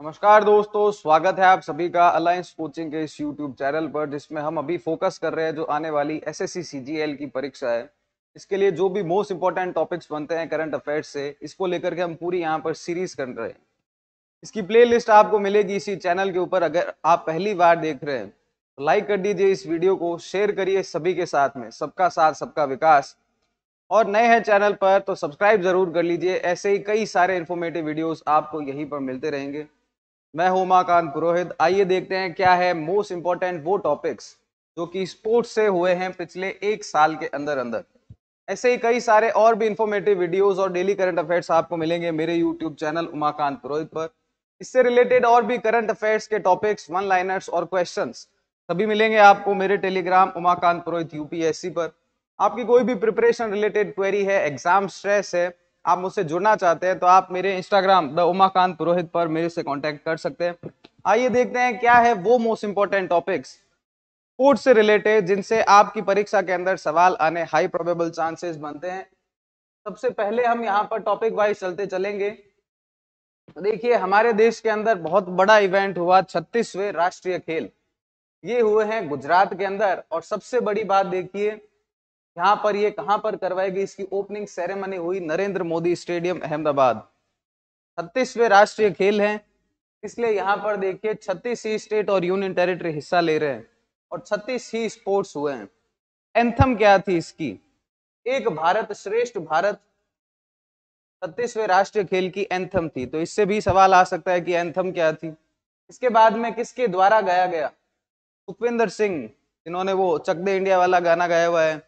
नमस्कार दोस्तों, स्वागत है आप सभी का अलायंस कोचिंग के इस यूट्यूब चैनल पर, जिसमें हम अभी फोकस कर रहे हैं जो आने वाली एसएससी सीजीएल की परीक्षा है। इसके लिए जो भी मोस्ट इंपॉर्टेंट टॉपिक्स बनते हैं करंट अफेयर्स से, इसको लेकर के हम पूरी यहाँ पर सीरीज़ कर रहे हैं। इसकी प्लेलिस्ट आपको मिलेगी इसी चैनल के ऊपर, अगर आप पहली बार देख रहे हैं। तो लाइक कर दीजिए इस वीडियो को शेयर करिए सभी के साथ में, सबका साथ, सबका विकास। और नए हैं चैनल पर तो सब्सक्राइब ज़रूर कर लीजिए। ऐसे ही कई सारे इन्फॉर्मेटिव वीडियोस आपको यहीं पर मिलते रहेंगे। मैं हूँ उमाकांत पुरोहित। आइए देखते हैं क्या है मोस्ट इंपॉर्टेंट वो टॉपिक्स जो कि स्पोर्ट्स से हुए हैं पिछले एक साल के अंदर अंदर। ऐसे ही कई सारे और भी इंफॉर्मेटिव वीडियोस और डेली करंट अफेयर्स आपको मिलेंगे मेरे यूट्यूब चैनल उमाकांत पुरोहित पर। इससे रिलेटेड और भी करंट अफेयर्स के टॉपिक्स वन लाइनर्स और क्वेश्चन सभी मिलेंगे आपको मेरे टेलीग्राम उमाकांत पुरोहित यूपीएससी पर। आपकी कोई भी प्रिपरेशन रिलेटेड क्वेरी है एग्ज़ाम स्ट्रेस है आप मुझसे जुड़ना चाहते हैं तो आप मेरे इंस्टाग्राम द उमाकांत पुरोहित पर मेरे से कांटेक्ट कर सकते हैं। आइए देखते हैं क्या है वो मोस्ट इंपॉर्टेंट टॉपिक्स स्पोर्ट्स से रिलेटेड जिनसे आपकी परीक्षा के अंदर सवाल आने हाई प्रोबेबल चांसेस बनते हैं। सबसे पहले हम यहाँ पर टॉपिक वाइज चलते चलेंगे। तो देखिए, हमारे देश के अंदर बहुत बड़ा इवेंट हुआ छत्तीसवें राष्ट्रीय खेल। ये हुए हैं गुजरात के अंदर, और सबसे बड़ी बात देखिए यहाँ पर ये कहाँ पर करवाई गई इसकी ओपनिंग सेरेमनी हुई नरेंद्र मोदी स्टेडियम, अहमदाबाद। छत्तीसवें राष्ट्रीय खेल है। इसलिए यहाँ पर देखिए, छत्तीस ही स्टेट और यूनियन टेरिटरी हिस्सा ले रहे हैं और छत्तीस ही स्पोर्ट्स हुए हैं। एंथम क्या थी इसकी? एक भारत श्रेष्ठ भारत, छत्तीसवें राष्ट्रीय खेल की एंथम थी। तो इससे भी सवाल आ सकता है कि एंथम क्या थी। इसके बाद में किसके द्वारा गाया गया? सुखविंदर सिंह, जिन्होंने वो चक दे इंडिया वाला गाना गाया हुआ है।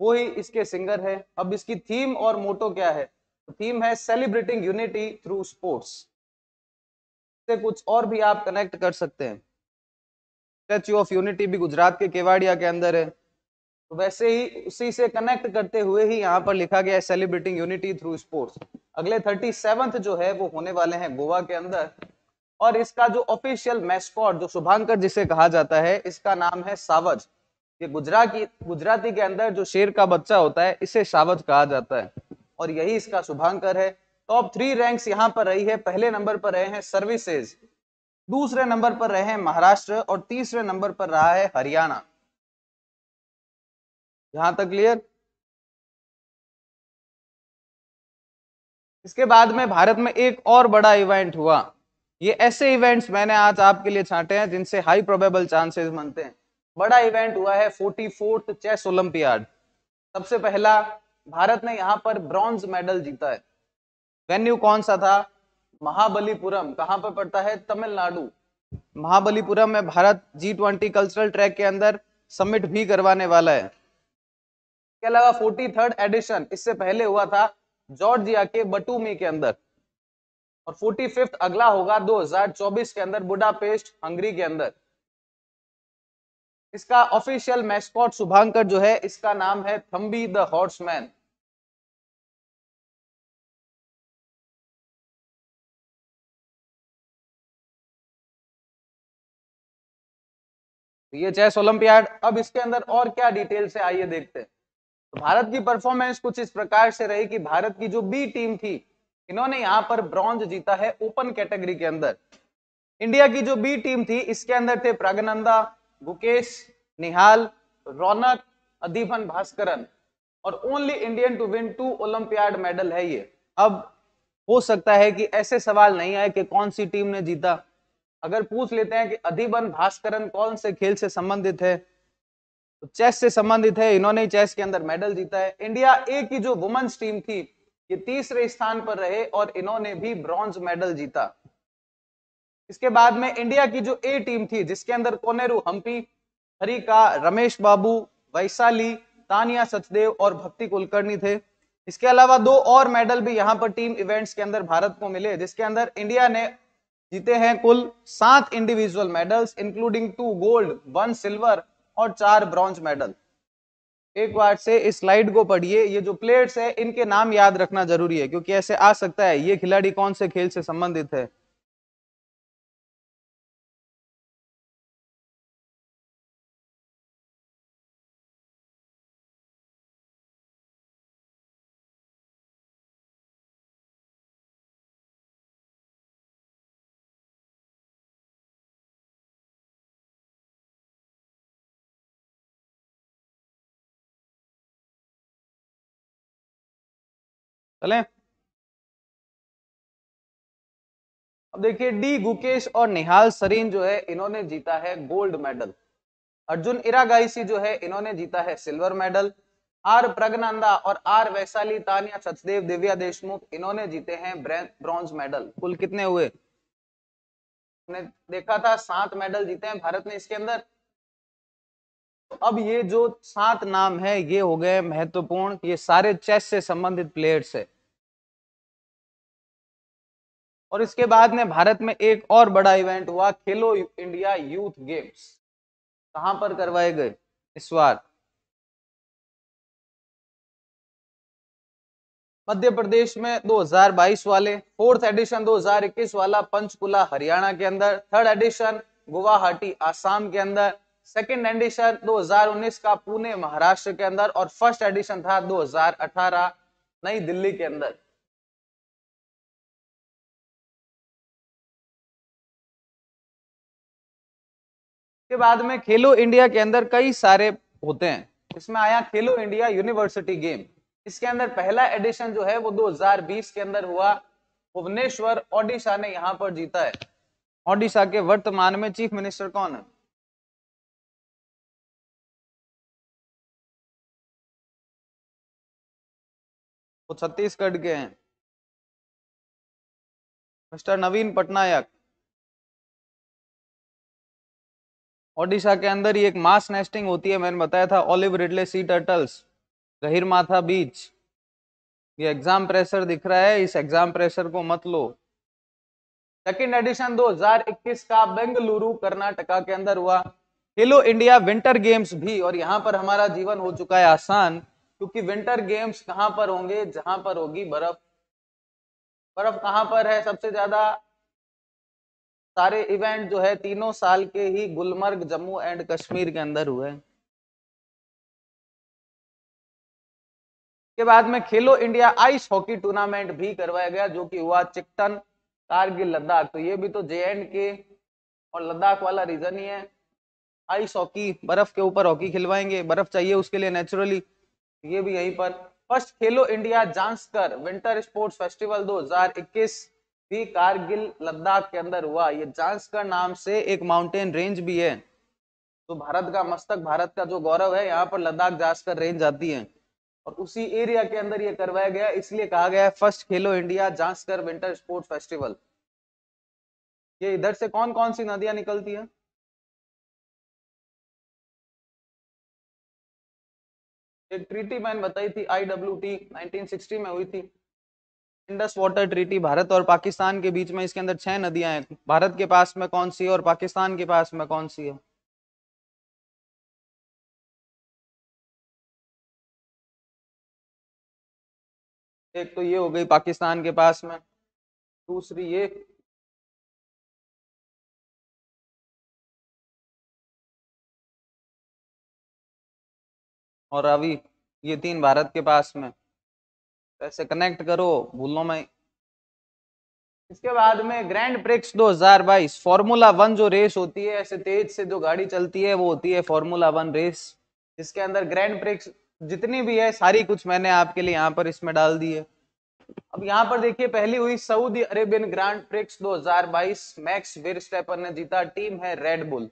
वो ही इसके सिंगर है। अब इसकी थीम और मोटो क्या है? तो थीम है सेलिब्रेटिंग यूनिटी थ्रू स्पोर्ट्स से कुछ और भी आप कनेक्ट कर सकते हैं। स्टैच्यू ऑफ़ यूनिटी भी गुजरात के केवाड़िया के अंदर है। तो वैसे ही उसी से कनेक्ट करते हुए ही यहाँ पर लिखा गया है सेलिब्रेटिंग यूनिटी थ्रू स्पोर्ट्स अगले थर्टी सेवंथ जो है, वो होने वाले हैं गोवा के अंदर। और इसका जो ऑफिशियल मैस्कॉट जो शुभांकर जिसे कहा जाता है, इसका नाम है सावज। ये गुजरात की, गुजराती के अंदर जो शेर का बच्चा होता है, इसे सावज कहा जाता है। और यही इसका शुभांकर है। टॉप थ्री रैंक्स यहाँ पर रही है। पहले नंबर पर रहे हैं सर्विसेज़ दूसरे नंबर पर रहे हैं महाराष्ट्र, और तीसरे नंबर पर रहा है हरियाणा। यहाँ तक क्लियर इसके बाद में भारत में एक और बड़ा इवेंट हुआ। ये ऐसे इवेंट्स मैंने आज आपके लिए छांटे हैं जिनसे हाई प्रोबेबल चांसेस बनते हैं। बड़ा इवेंट हुआ है फोर्टी फोर्थ चेस ओलंपियाड सबसे पहला भारत ने यहाँ पर ब्रॉन्ज मेडल जीता है। वेन्यू कौन सा था? महाबलीपुरम। कहाँ पर पड़ता है? तमिलनाडु। महाबलीपुरम में Bharat G twenty cultural track के अंदर समिट भी करवाने वाला है। इसके अलावा फोर्टी थर्ड एडिशन इससे पहले हुआ था जॉर्जिया के बटूमी के अंदर। और फोर्टी फिफ्थ अगला होगा 2024 के अंदर बुडापेस्ट, हंगरी के अंदर। इसका ऑफिशियल मैस्कॉट शुभांकर जो है, इसका नाम है थम्बी द हॉर्समैन ये चेस ओलंपियाड, अब इसके अंदर और क्या डिटेल से आइए देखते हैं। तो भारत की परफॉर्मेंस कुछ इस प्रकार से रही कि भारत की जो बी टीम थी, इन्होंने यहाँ पर ब्रॉन्ज जीता है ओपन कैटेगरी के अंदर। इंडिया की जो बी टीम थी, इसके अंदर थे प्रागनंदा गुकेश, निहाल, रौनक अधिभन भास्करन। और only Indian to win two olympiad medal है ये। अब हो सकता है कि ऐसे सवाल नहीं आए कि कौन सी टीम ने जीता। अगर पूछ लेते हैं कि अधिबन भास्करन कौन से खेल से संबंधित है तो चेस से संबंधित है, इन्होंने चेस के अंदर मेडल जीता है। इंडिया ए की जो वुमेन्स टीम थी, ये तीसरे स्थान पर रहे और इन्होंने भी ब्रॉन्ज मेडल जीता। इसके बाद में इंडिया की जो ए टीम थी, जिसके अंदर कोनेरू हम्पी, हरिका, रमेश बाबू, वैशाली, तानिया सचदेव और भक्ति कुलकर्णी थे। इसके अलावा दो और मेडल भी यहाँ पर टीम इवेंट्स के अंदर भारत को मिले, जिसके अंदर इंडिया ने जीते हैं कुल सात individual medals including two gold one silver और चार ब्रॉन्ज मेडल एक बार से इस स्लाइड को पढ़िए, ये जो प्लेयर्स है, इनके नाम याद रखना ज़रूरी है, क्योंकि ऐसे आ सकता है, ये खिलाड़ी कौन से खेल से संबंधित है? चले। अब देखिए, डी गुकेश और निहाल सरीन जो है, इन्होंने जीता है गोल्ड मेडल। अर्जुन इरागाइसी जो है, इन्होंने जीता है सिल्वर मेडल। आर प्रगनंदा और आर वैशाली, तानिया सचदेव, दिव्या देशमुख, इन्होंने जीते हैं ब्रॉन्ज मेडल। कुल कितने हुए? हमने देखा था, सात मेडल जीते हैं भारत ने इसके अंदर। तो अब ये जो सात नाम है, ये हो गए महत्वपूर्ण। ये सारे चेस से संबंधित प्लेयर्स है। और इसके बाद में भारत में एक और बड़ा इवेंट हुआ, खेलो इंडिया यूथ गेम्स कहाँ पर करवाए गए? इस बार। मध्य प्रदेश में 2022 वाले फोर्थ एडिशन 2021 वाला पंचकुला, हरियाणा के अंदर। थर्ड एडिशन गुवाहाटी, आसाम के अंदर। सेकेंड एडिशन 2019 का पुणे, महाराष्ट्र के अंदर। और फ़र्स्ट एडिशन था 2018 नई दिल्ली के अंदर। के बाद में खेलो इंडिया के अंदर कई सारे होते हैं। इसमें आया खेलो इंडिया यूनिवर्सिटी गेम। इसके अंदर पहला एडिशन जो है वो 2020 के अंदर हुआ। भुवनेश्वर ओडिशा ने यहाँ पर जीता है। ओडिशा के वर्तमान में चीफ मिनिस्टर कौन है? वो छत्तीसगढ़ के हैं। मिस्टर नवीन पटनायक। ओडिशा के अंदर ही एक मास नेस्टिंग होती है, मैंने बताया था, ऑलिव रिडले, सी टर्टल्स, गहिर माथा बीच। ये एग्ज़ाम प्रेशर दिख रहा है, इस एग्ज़ाम प्रेशर को मत लो। सेकेंड एडिशन 2021 का बेंगलुरु, कर्नाटका के अंदर हुआ। खेलो इंडिया विंटर गेम्स भी, और यहाँ पर हमारा जीवन हो चुका है आसान, क्योंकि विंटर गेम्स कहाँ पर होंगे, जहाँ पर होगी बर्फ़। बर्फ़ कहाँ पर है, सबसे ज़्यादा सारे इवेंट जो है तीनों साल के ही गुलमर्ग, जम्मू एंड कश्मीर के अंदर हुए के बाद में खेलो इंडिया आइस हॉकी टूर्नामेंट भी करवाया गया, जो कि हुआ चिकटन, कारगिल, लद्दाख। तो ये भी तो जे एंड के और लद्दाख वाला रीजन ही है। आइस हॉकी बर्फ़ के ऊपर हॉकी खिलवाएँगे, बर्फ़ चाहिए उसके लिए नेचुरली ये भी यहीं पर। First Khelo India Zanskar winter sports festival 2021 भी कारगिल लद्दाख के अंदर हुआ। ये जांसकर नाम से एक माउंटेन रेंज भी है। तो भारत का मस्तक, भारत का जो गौरव है, यहाँ पर लद्दाख जांसकर रेंज आती है। और उसी एरिया के अंदर ये करवाया गया, इसलिए कहा गया है first Khelo India Zanskar winter sports festival ये इधर से कौन कौन सी नदियाँ निकलती है? एक ट्रीटी मैंने बताई थी आई डब्ल्यू टी नाइनटीन में हुई थी। इंडस वाटर ट्रीटी भारत और पाकिस्तान के बीच में इसके अंदर छह नदियाँ हैं। भारत के पास में कौन सी है और पाकिस्तान के पास में कौन सी है? एक तो ये हो गई पाकिस्तान के पास में, दूसरी ये। और अभी ये तीन भारत के पास में। ऐसे कनेक्ट करो भूलो मैं इसके बाद में ग्रैंड प्रिक्स 2022 फॉर्मूला वन जो रेस होती है, ऐसे तेज से जो गाड़ी चलती है, वो होती है फॉर्मूला वन रेस जिसके अंदर ग्रैंड प्रिक्स जितनी भी है, सारी कुछ मैंने आपके लिए यहाँ पर इसमें डाल दी है। अब यहाँ पर देखिए, पहली हुई Saudi Arabian grand prix 2022 Max Verstappen ने जीता, टीम है Red Bull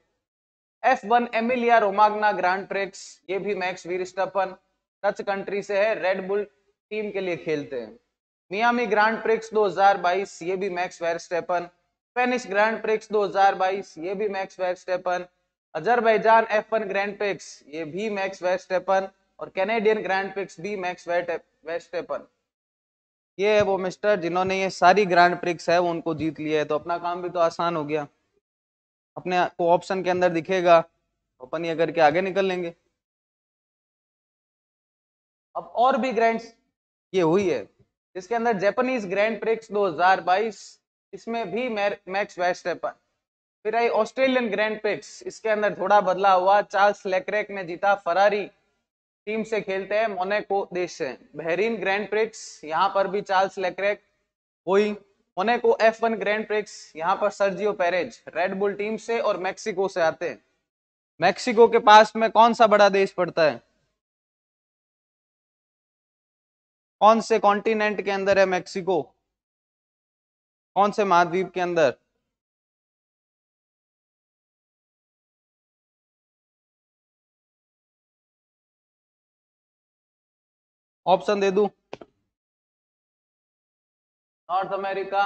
F one Emilia Romagna grand prix ये भी मैक्स वीरस्टपन डच कंट्री से है रेड बुल टीम के लिए खेलते हैं। मियामी ग्रांड प्रिक्स 2022 ये भी Max Verstappen. Spanish grand prix 2022 ये भी Max Verstappen. Azerbaijan F one grand prix, ये भी मैक्स वेस्टेपन और कैनेडियन ग्रैंड प्रिक्स भी मैक्स वेस्टेपन ये है वो मिस्टर जिन्होंने ये सारी ग्रैंड प्रिक्स है, वो उनको जीत लिया है। तो अपना काम भी तो आसान हो गया। अपने को ऑप्शन के अंदर दिखेगा। अपन ये करके आगे निकल लेंगे। अब और भी ग्रैंड्स ये हुई है। इसके अंदर जापानीज ग्रैंड प्रिक्स 2022 इसमें भी मैक्स वेस्टेपन फिर आई ऑस्ट्रेलियन ग्रैंड प्रिक्स इसके अंदर थोड़ा बदला हुआ। चार्ल्स लेक्रेक ने जीता फरारी टीम से खेलते हैं मोनेको देश से। बहरीन ग्रैंड प्रिक्स यहाँ पर भी चार्ल्स लेक्रेक वही Monaco F one grand prix यहाँ पर Sergio Perez Red Bull team से और मैक्सिको से आते हैं। मैक्सिको के पास में कौन सा बड़ा देश पड़ता है? कौन से कॉन्टिनेंट के अंदर है मैक्सिको कौन से महाद्वीप के अंदर? ऑप्शन दे दू? North America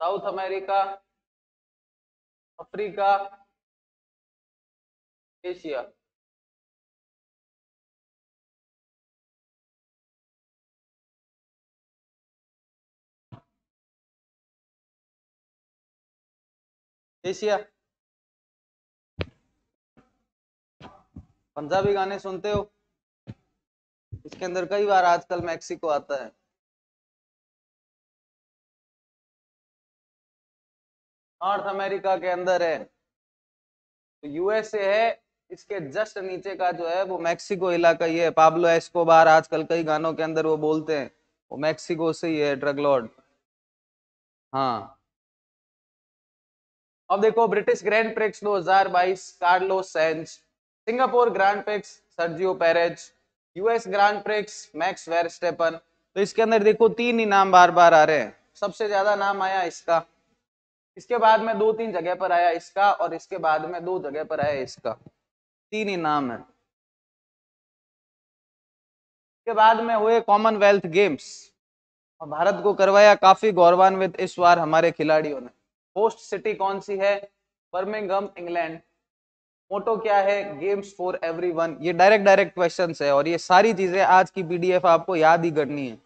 South America Africa Asia Asia Punjabi गाने सुनते हो? इसके अंदर कई बार आजकल मैक्सिको आता है। नॉर्थ अमेरिका के अंदर है। तो यूएसए है, इसके जस्ट नीचे का जो है वो मैक्सिको इलाका ही है। पाब्लो एस्कोबार आजकल कई गानों के अंदर वो बोलते हैं, वो मैक्सिको से ही है, ड्रग लॉर्ड। हाँ। अब देखो British grand prix 2022 Carlos Sainz Singapore grand prix Sergio Perez US grand prix Max Verstappen तो इसके अंदर देखो, तीन ही नाम बार बार आ रहे हैं। सबसे ज़्यादा नाम आया इसका। इसके बाद में दो तीन जगह पर आया इसका और इसके बाद में दो जगह पर आया इसका। तीन ही नाम है। इसके बाद में हुए कॉमनवेल्थ गेम्स और भारत को करवाया काफ़ी गौरवान्वित इस बार हमारे खिलाड़ियों ने। होस्ट सिटी कौन सी है? Birmingham England. मोटो क्या है? Games for everyone. ये डायरेक्ट डायरेक्ट क्वेश्चंस है और ये सारी चीज़ें आज की पीडीएफ आपको याद ही करनी है।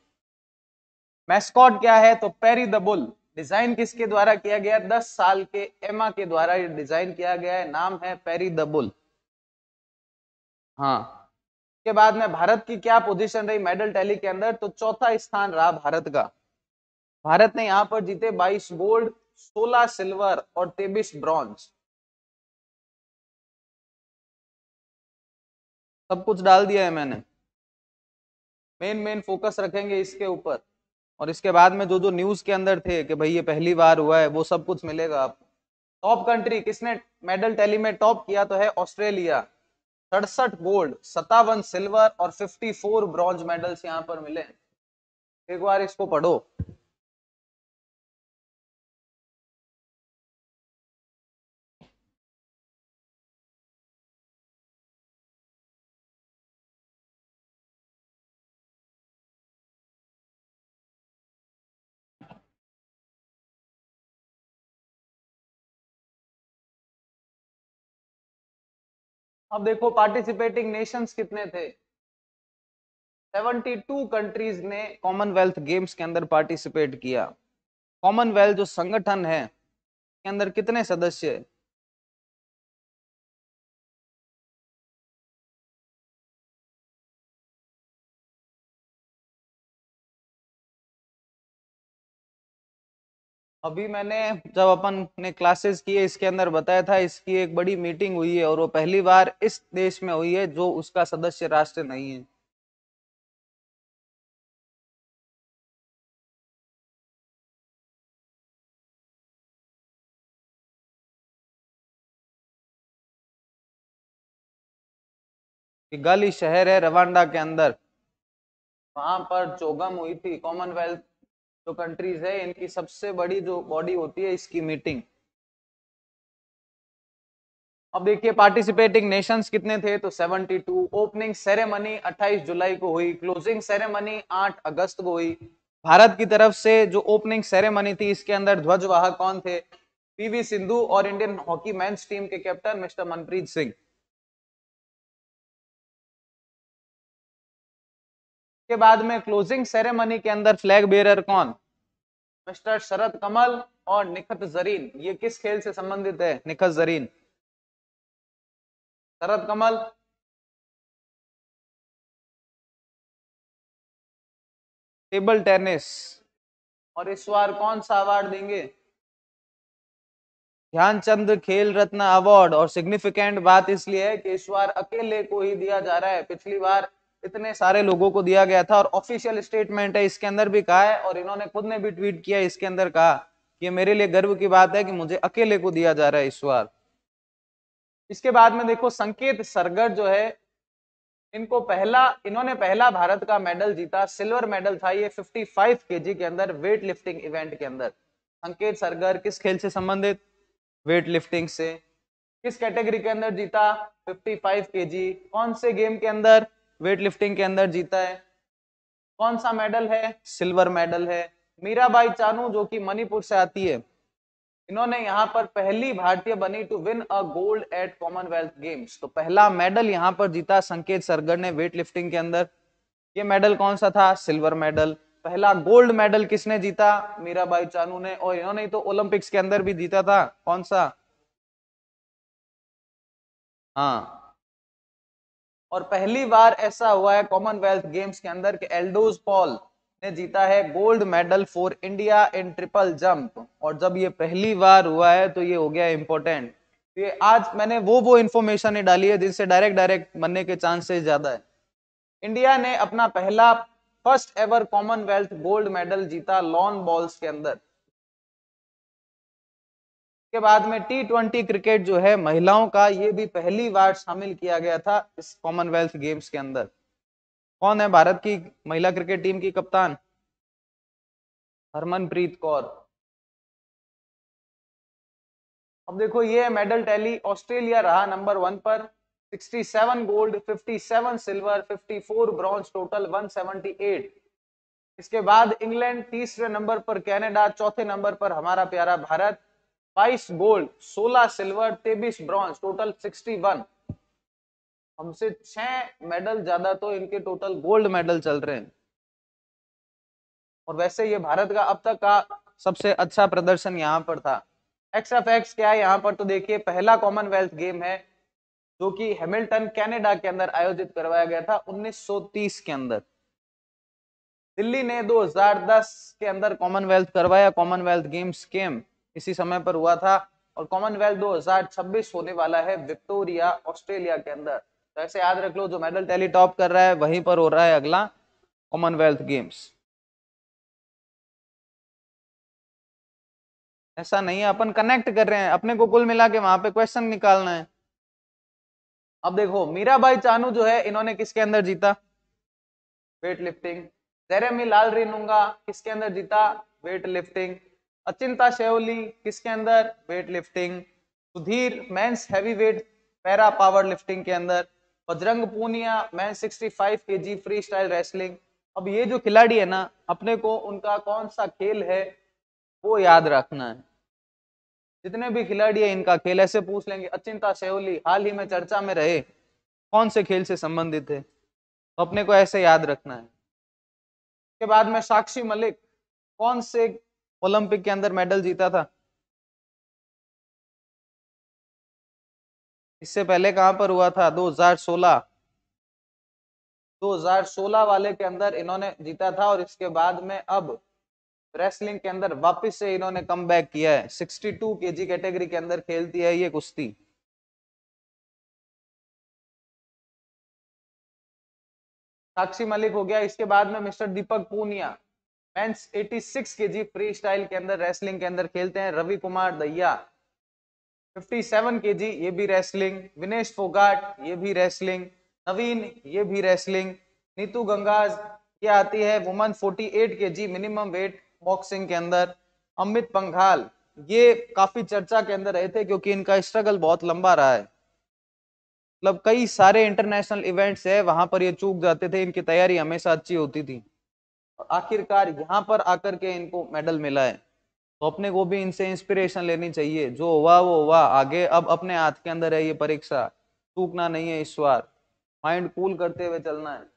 मैस्कॉट क्या है? तो पेरी द बुल डिज़ाइन किसके द्वारा किया गया? दस साल के एमा के द्वारा ये डिज़ाइन किया गया है। नाम है पेरी द बुल हाँ। के बाद में भारत की क्या पोजीशन रही मेडल टैली के अंदर? तो चौथा स्थान रहा भारत का। भारत ने यहाँ पर जीते 22 गोल्ड सोलह सिल्वर और तेबीस ब्रॉन्ज। सब कुछ डाल दिया है मैंने। मेन मेन फोकस रखेंगे इसके ऊपर। और इसके बाद में जो जो न्यूज़ के अंदर थे कि भाई ये पहली बार हुआ है, वो सब कुछ मिलेगा आपको। टॉप कंट्री किसने मेडल टैली में टॉप किया तो है ऑस्ट्रेलिया सड़सठ गोल्ड सतावन सिल्वर और 54 ब्रॉन्ज मेडल्स यहाँ पर मिले एक बार इसको पढ़ो। अब देखो पार्टिसिपेटिंग नेशंस कितने थे? 72 कंट्रीज़ ने कॉमनवेल्थ गेम्स के अंदर पार्टिसिपेट किया। कॉमनवेल्थ जो संगठन है, के अंदर कितने सदस्य? अभी मैंने जब अपन ने क्लासेस किए, इसके अंदर बताया था, इसकी एक बड़ी मीटिंग हुई है और वो पहली बार इस देश में हुई है जो उसका सदस्य राष्ट्र नहीं है। गली शहर है रवांडा के अंदर। वहाँ पर चोगम हुई थी कॉमनवेल्थ जो कंट्रीज़ है, इनकी सबसे बड़ी जो बॉडी होती है, इसकी मीटिंग अब देखिए पार्टिसिपेटिंग नेशंस कितने थे? तो 72 ओपनिंग सेरेमनी 28 जुलाई को हुई। क्लोजिंग सेरेमनी 8 अगस्त को हुई। भारत की तरफ़ से जो ओपनिंग सेरेमनी थी, इसके अंदर ध्वजवाहक कौन थे? पीवी सिंधु और इंडियन हॉकी मेंस टीम के कैप्टन मिस्टर मनप्रीत सिंह। के बाद में क्लोजिंग सेरेमनी के अंदर फ्लैग बेरर कौन? मिस्टर शरद कमल और निखत जरीन। ये किस खेल से संबंधित है? निखत जरीन। शरद कमल। Table tennis. और इस बार कौन सा अवार्ड देंगे? ध्यानचंद खेल रत्न अवार्ड और सिग्निफिकेंट बात इसलिए है कि इस बार अकेले को ही दिया जा रहा है। पिछली बार इतने सारे लोगों को दिया गया था और ऑफिशियल स्टेटमेंट है, इसके अंदर भी कहा है और इन्होंने खुद ने भी ट्वीट किया इसके अंदर कहा कि मेरे लिए गर्व की बात है कि मुझे अकेले को दिया जा रहा है इस बार। इसके बाद में देखो, संकेत सरगर जो है, इनको पहला, इन्होंने पहला भारत का मेडल जीता, सिल्वर मेडल था ये 55 केजी के अंदर वेट लिफ्टिंग इवेंट के अंदर। संकेत सरगर किस खेल से संबंधित? वेट लिफ्टिंग से। किस कैटेगरी के अंदर जीता? 55 केजी कौन से गेम के अंदर? वेट लिफ्टिंग के अंदर जीता है। कौन सा मेडल है? सिल्वर मेडल है। मीराबाई चानू, जो कि मणिपुर से आती है। इन्होंने यहाँ पर पहली भारतीय बनी to win a gold at Commonwealth games तो पहला मेडल यहाँ पर जीता संकेत सरगर ने वेट लिफ्टिंग के अंदर। ये मेडल कौन सा था? Silver medal. पहला गोल्ड मेडल किसने जीता? मीराबाई चानू ने। और इन्होंने तो ओलंपिक्स के अंदर भी जीता था। कौन सा? हाँ और पहली बार ऐसा हुआ है कॉमनवेल्थ गेम्स के अंदर कि एल्डोज पॉल ने जीता है gold medal for India in triple jump और जब ये पहली बार हुआ है तो ये हो गया इंपॉर्टेंट तो ये आज मैंने वो वो इंफॉर्मेशन डाली है, जिनसे डायरेक्ट डायरेक्ट बनने के चांसेस ज़्यादा है. इंडिया ने अपना पहला first ever Commonwealth gold medal जीता लॉन बॉल्स के अंदर. के बाद में टी ट्वेंटी क्रिकेट जो है, महिलाओं का ये भी पहली बार शामिल किया गया था इस कॉमनवेल्थ गेम्स के अंदर। कौन है भारत की महिला क्रिकेट टीम की कप्तान? हरमनप्रीत कौर। अब देखो, ये मेडल टैली ऑस्ट्रेलिया रहा नंबर वन पर। 67 गोल्ड 57 सिल्वर 54 ब्रॉन्ज टोटल 178 इसके बाद इंग्लैंड तीसरे नंबर पर कनाडा चौथे नंबर पर, हमारा प्यारा Bharat. 22 gold 16 silver 23 bronze, total 61 हमसे छह मेडल, ज़्यादा तो इनके टोटल गोल्ड मेडल चल रहे हैं। और वैसे ये भारत का अब तक का सबसे अच्छा प्रदर्शन यहाँ पर था। एक्स एफ़ एक्स क्या है? यहाँ पर तो देखिए, पहला कॉमनवेल्थ गेम है, जो कि हैमिल्टन कनाडा के अंदर आयोजित करवाया गया था 1930 के अंदर। दिल्ली ने 2010 के अंदर कॉमनवेल्थ करवाया कॉमनवेल्थ गेम्स गेम इसी समय पर हुआ था और कॉमनवेल्थ 2026 होने वाला है विक्टोरिया, ऑस्ट्रेलिया के अंदर। तो ऐसे याद रख लो, जो मेडल टैली टॉप कर रहा है, वहीं पर हो रहा है अगला कॉमनवेल्थ गेम्स ऐसा नहीं है, अपन कनेक्ट कर रहे हैं। अपने को कुल मिला के वहाँ पे क्वेश्चन निकालना है। अब देखो, मीराबाई चानू जो है, इन्होंने किसके अंदर जीता? Weight lifting Jeremy Lalrinnunga किसके अंदर जीता? वेट लिफ्टिंग अचिंता शेवली, किसके अंदर? Weight lifting Sudhir men's heavy weight para power lifting के अंदर. Bajrang Punia man 65 KG free style wrestling अब ये जो खिलाड़ी है ना, अपने को उनका कौन सा खेल है, वो याद रखना है। जितने भी खिलाड़ी है, इनका खेल ऐसे पूछ लेंगे, अचिंता सेवली हाल ही में चर्चा में रहे? कौन से खेल से संबंधित है? तो अपने को ऐसे याद रखना है। के बाद में साक्षी मलिक, कौन से ओलंपिक के अंदर मेडल जीता था। इससे पहले कहाँ पर हुआ था? 2016 2016 वाले के अंदर इन्होंने जीता था और इसके बाद में अब रेसलिंग के अंदर वापस से इन्होंने कम बैक किया है। 62 केजी कैटेगरी के अंदर खेलती है ये कुश्ती। साक्षी मलिक हो गया। इसके बाद में mister Deepak Punia. Men's 86 KG free style के अंदर रेसलिंग के अंदर खेलते हैं। रवि कुमार दहिया 57 केजी ये भी रेसलिंग विनेश फोगाट ये भी रेसलिंग नवीन ये भी रेसलिंग नीतू गंगाज ये आती है woman 48 KG minimum weight boxing के अंदर। अमित पंघाल, ये काफ़ी चर्चा के अंदर रहे थे क्योंकि इनका स्ट्रगल बहुत लंबा रहा है। मतलब कई सारे इंटरनेशनल इवेंट्स है, वहाँ पर ये चूक जाते थे, इनकी तैयारी हमेशा अच्छी होती थी। आखिरकार यहाँ पर आकर के इनको मेडल मिला है। तो अपने को भी इनसे इंस्पिरेशन लेनी चाहिए। जो हुआ, वो हुआ। आगे अब अपने हाथ के अंदर है ये परीक्षा। चूकना नहीं है इस बार। माइंड कूल करते हुए चलना है।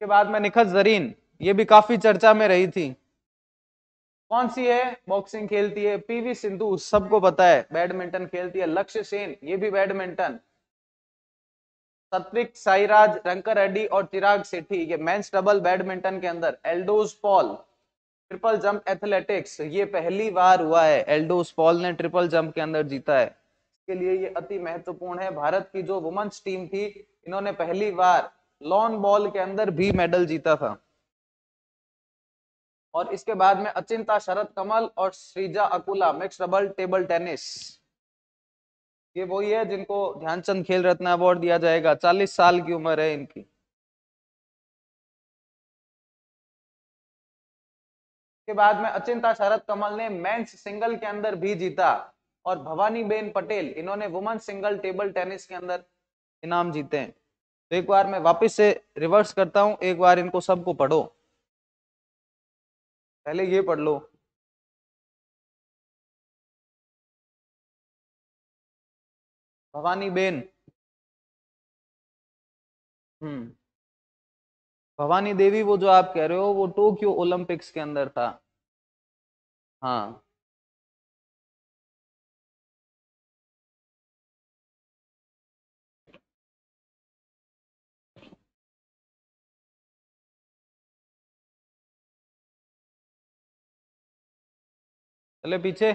के बाद में निखत जरीन। ये भी काफ़ी चर्चा में रही थी। कौन सी है? बॉक्सिंग खेलती है। पीवी सिंधु सबको पता है। बैडमिंटन खेलती है। लक्ष्य सेन, ये भी बैडमिंटन सत्विक, साईराज, रंकर रेड्डी और चिराग सेठी। ये मेंस डबल बैडमिंटन के अंदर Eldhose Paul triple jump athletics ये पहली बार हुआ है। एल्डोज पॉल ने ट्रिपल जंप के अंदर जीता है। इसके लिए ये अति महत्वपूर्ण है। भारत की जो वुमेन्स टीम थी, इन्होंने पहली बार लॉन बॉल के अंदर भी मेडल जीता था। और इसके बाद में अचिंता, शरद कमल और Sreeja Akula mix double table tennis ये वही है जिनको ध्यानचंद खेल रत्न अवार्ड दिया जाएगा। चालीस साल की उम्र है इनकी। के बाद में अचिंता शरद कमल ने मेंस सिंगल के अंदर भी जीता और भवानी बेन पटेल, इन्होंने वुमेन सिंगल टेबल टेनिस के अंदर इनाम जीते हैं। तो एक बार मैं वापस से रिवर्स करता हूँ, एक बार इनको सबको पढ़ो। पहले ये पढ़ लो। भवानी बेन हम्म भवानी देवी वो जो आप कह रहे हो वो टोक्यो ओलंपिक्स के अंदर था हाँ चले पीछे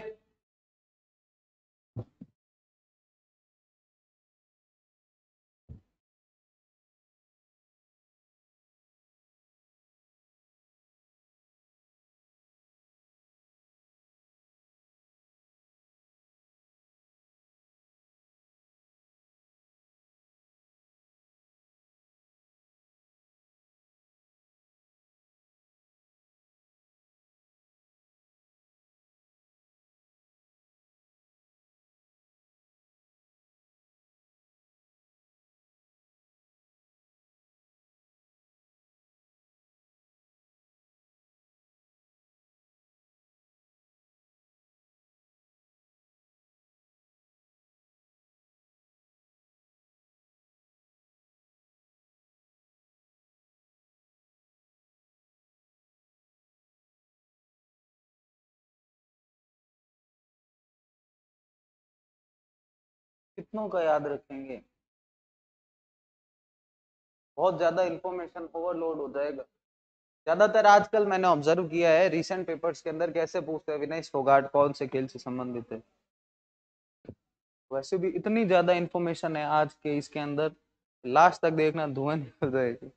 कितनों का याद रखेंगे? बहुत ज़्यादा इंफॉर्मेशन ओवरलोड हो जाएगा। ज़्यादातर आजकल मैंने ऑब्ज़र्व किया है रीसेंट पेपर्स के अंदर कैसे पूछते हैं, विनय फोगाट कौन से खेल से संबंधित है? वैसे भी इतनी ज़्यादा इंफॉर्मेशन है आज के इसके अंदर लास्ट तक देखना धुआँ निकल जाएगी।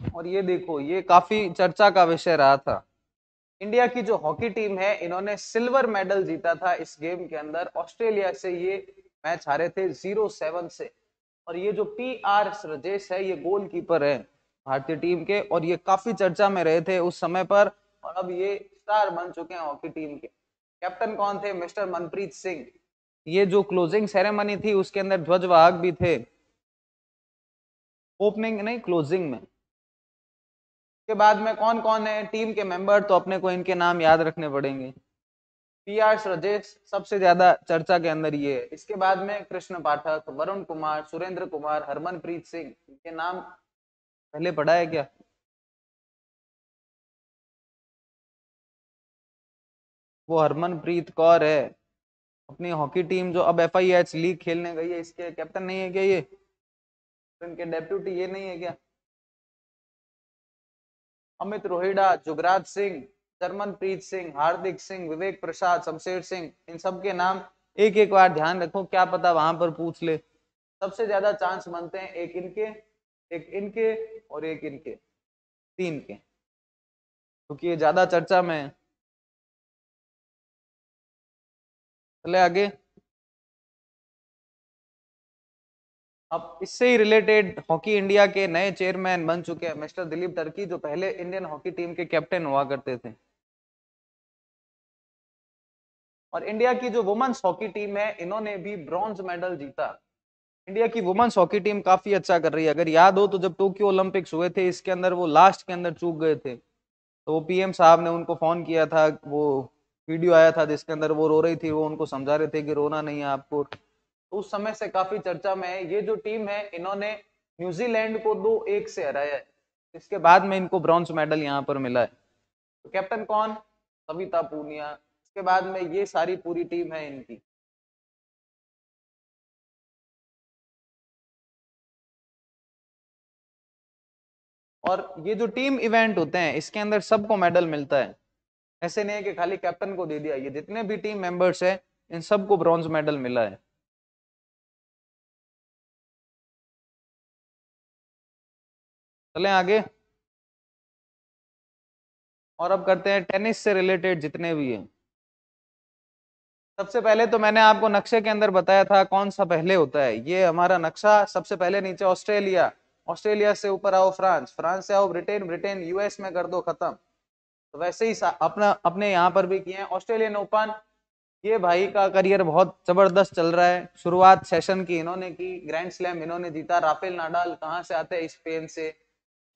और ये देखो, ये काफ़ी चर्चा का विषय रहा था। इंडिया की जो हॉकी टीम है, इन्होंने सिल्वर मेडल जीता था इस गेम के अंदर। ऑस्ट्रेलिया से ये मैच हारे थे ज़ीरो सेवन से। और ये जो पी आर रजेश है, ये गोलकीपर है भारतीय टीम के, और ये काफ़ी चर्चा में रहे थे उस समय पर, और अब ये स्टार बन चुके हैं हॉकी टीम के। कैप्टन कौन थे? मिस्टर मनप्रीत सिंह। ये जो क्लोजिंग सेरेमनी थी, उसके अंदर ध्वजवाहक भी थे। ओपनिंग नहीं, क्लोजिंग में। के बाद में कौन कौन है? टीम के मेंबर तो अपने को इनके नाम याद रखने पड़ेंगे। पी आर राजेश सबसे ज़्यादा चर्चा के अंदर ये है। इसके बाद में कृष्ण पाठक, वरुण कुमार, सुरेंद्र कुमार, हरमनप्रीत सिंह, इनके नाम पहले पढ़ा है क्या? वो हरमनप्रीत कौर है। अपनी हॉकी टीम जो अब एफआईएच लीग खेलने गई है, इसके कैप्टन नहीं है क्या ये? इनके डेप्यूटी ये नहीं है क्या? अमित रोहिड़ा, जुगराज सिंह चरमनप्रीत सिंह, हार्दिक सिंह, विवेक प्रसाद, शमशेर सिंह, इन सब के नाम एक एक बार ध्यान रखो, क्या पता वहाँ पर पूछ ले। सबसे ज़्यादा चांस बनते हैं एक इनके एक इनके और एक इनके, तीन के। क्योंकि ये ज़्यादा चर्चा में चले आगे। अब इससे ही रिलेटेड हॉकी इंडिया के नए चेयरमैन बन चुके हैं मिस्टर दिलीप टर्की, जो पहले इंडियन हॉकी टीम के कैप्टन हुआ करते थे। और इंडिया की जो वुमेन्स हॉकी टीम है, इन्होंने भी ब्रॉन्ज मेडल जीता। इंडिया की वुमेन्स हॉकी टीम काफ़ी अच्छा कर रही है। अगर याद हो तो जब टोक्यो ओलंपिक्स हुए थे, इसके अंदर वो लास्ट के अंदर चूक गए थे। तो वो पीएम साहब ने उनको फ़ोन किया था, वो वीडियो आया था जिसके अंदर वो रो रही थी, वो उनको समझा रहे थे कि रोना नहीं है आपको। उस समय से काफ़ी चर्चा में है। ये जो टीम है, इन्होंने न्यूजीलैंड को दो एक से हराया है। इसके बाद में इनको ब्रॉन्ज मेडल यहाँ पर मिला है। तो कैप्टन कौन? सविता पूनिया। इसके बाद में ये सारी पूरी टीम है इनकी। और ये जो टीम इवेंट होते हैं, इसके अंदर सबको मेडल मिलता है। ऐसे नहीं है कि खाली कैप्टन को दे दिया। ये जितने भी टीम मेंबर्स है, इन सबको ब्रॉन्ज मेडल मिला है। चलें आगे। और अब करते हैं टेनिस से रिलेटेड जितने भी हैं। सबसे पहले तो मैंने आपको नक्शे के अंदर बताया था कौन सा पहले होता है। ये हमारा नक्शा सबसे पहले नीचे ऑस्ट्रेलिया। ऑस्ट्रेलिया से ऊपर आओ फ्रांस। फ्रांस से आओ ब्रिटेन। ब्रिटेन यूएस में कर दो खत्म। तो वैसे ही अपना अपने यहाँ पर भी किए हैं। Australian Open. ये भाई का करियर बहुत ज़बरदस्त चल रहा है। शुरुआत सेशन की इन्होंने की। ग्रैंड स्लैम इन्होंने जीता। राफेल, नाडाल कहाँ से आते हैं? स्पेन से।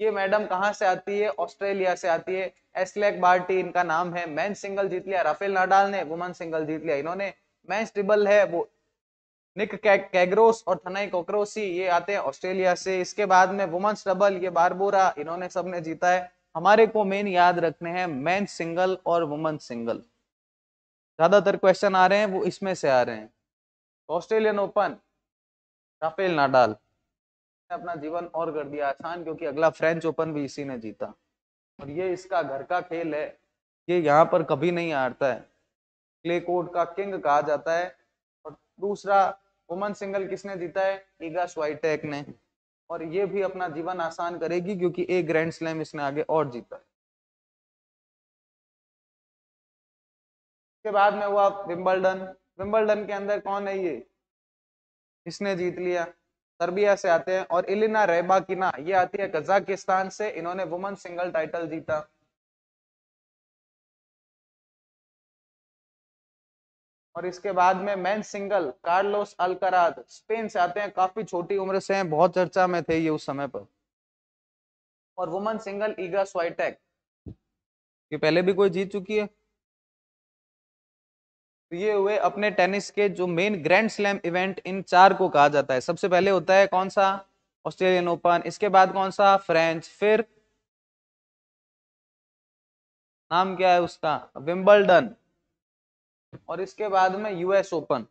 ये मैडम कहाँ से आती है? ऑस्ट्रेलिया से आती है। एसलेक बार्टी, इनका नाम है। मैन सिंगल जीत लिया, राफेल नाडाल ने, वुमन सिंगल जीत लिया। इन्होंने मैन ट्रिबल है, वो निक कैग्रोस और थनाई कोक्रोसी, ये आते हैं ऑस्ट्रेलिया से। इसके बाद में वुमेन्स डबल, ये बारबोरा, इन्होंने सबने जीता है। हमारे को मेन याद रखने हैं मैन सिंगल और वुमन सिंगल। ज़्यादातर क्वेश्चन आ रहे हैं, वो इसमें से आ रहे हैं। Australian Open, Rafael Nadal. अपना जीवन और कर दिया आसान, क्योंकि अगला फ्रेंच ओपन भी इसी ने जीता। और ये इसका घर का खेल है। ये यहाँ पर कभी नहीं हारता है। क्ले कोर्ट का किंग कहा जाता है। और दूसरा वुमन सिंगल किसने जीता है? ईगा स्वाइटेक ने। और ये भी अपना जीवन आसान करेगी, क्योंकि एक ग्रैंड स्लैम इसने आगे और जीता के बाद में हुआ विम्बलडन विम्बलडन के अंदर कौन है ये? इसने जीत लिया। सर्बिया से आते हैं और इलिना रेबाकिना ये आती है कजाकिस्तान से, इन्होंने वुमन सिंगल टाइटल जीता। और इसके बाद में man single Carlos Alcaraz Spain से आते हैं, काफ़ी छोटी उम्र से हैं, बहुत चर्चा में थे ये उस समय पर। और वुमन सिंगल ईगा स्वाइटेक ये पहले भी कोई जीत चुकी है? ये हुए अपने टेनिस के जो मेन ग्रैंड स्लैम इवेंट इन चार को कहा जाता है। सबसे पहले होता है कौन सा? Australian Open. इसके बाद कौन सा? फ्रेंच। फिर नाम क्या है उसका? विंबलडन। और इसके बाद में यूएस ओपन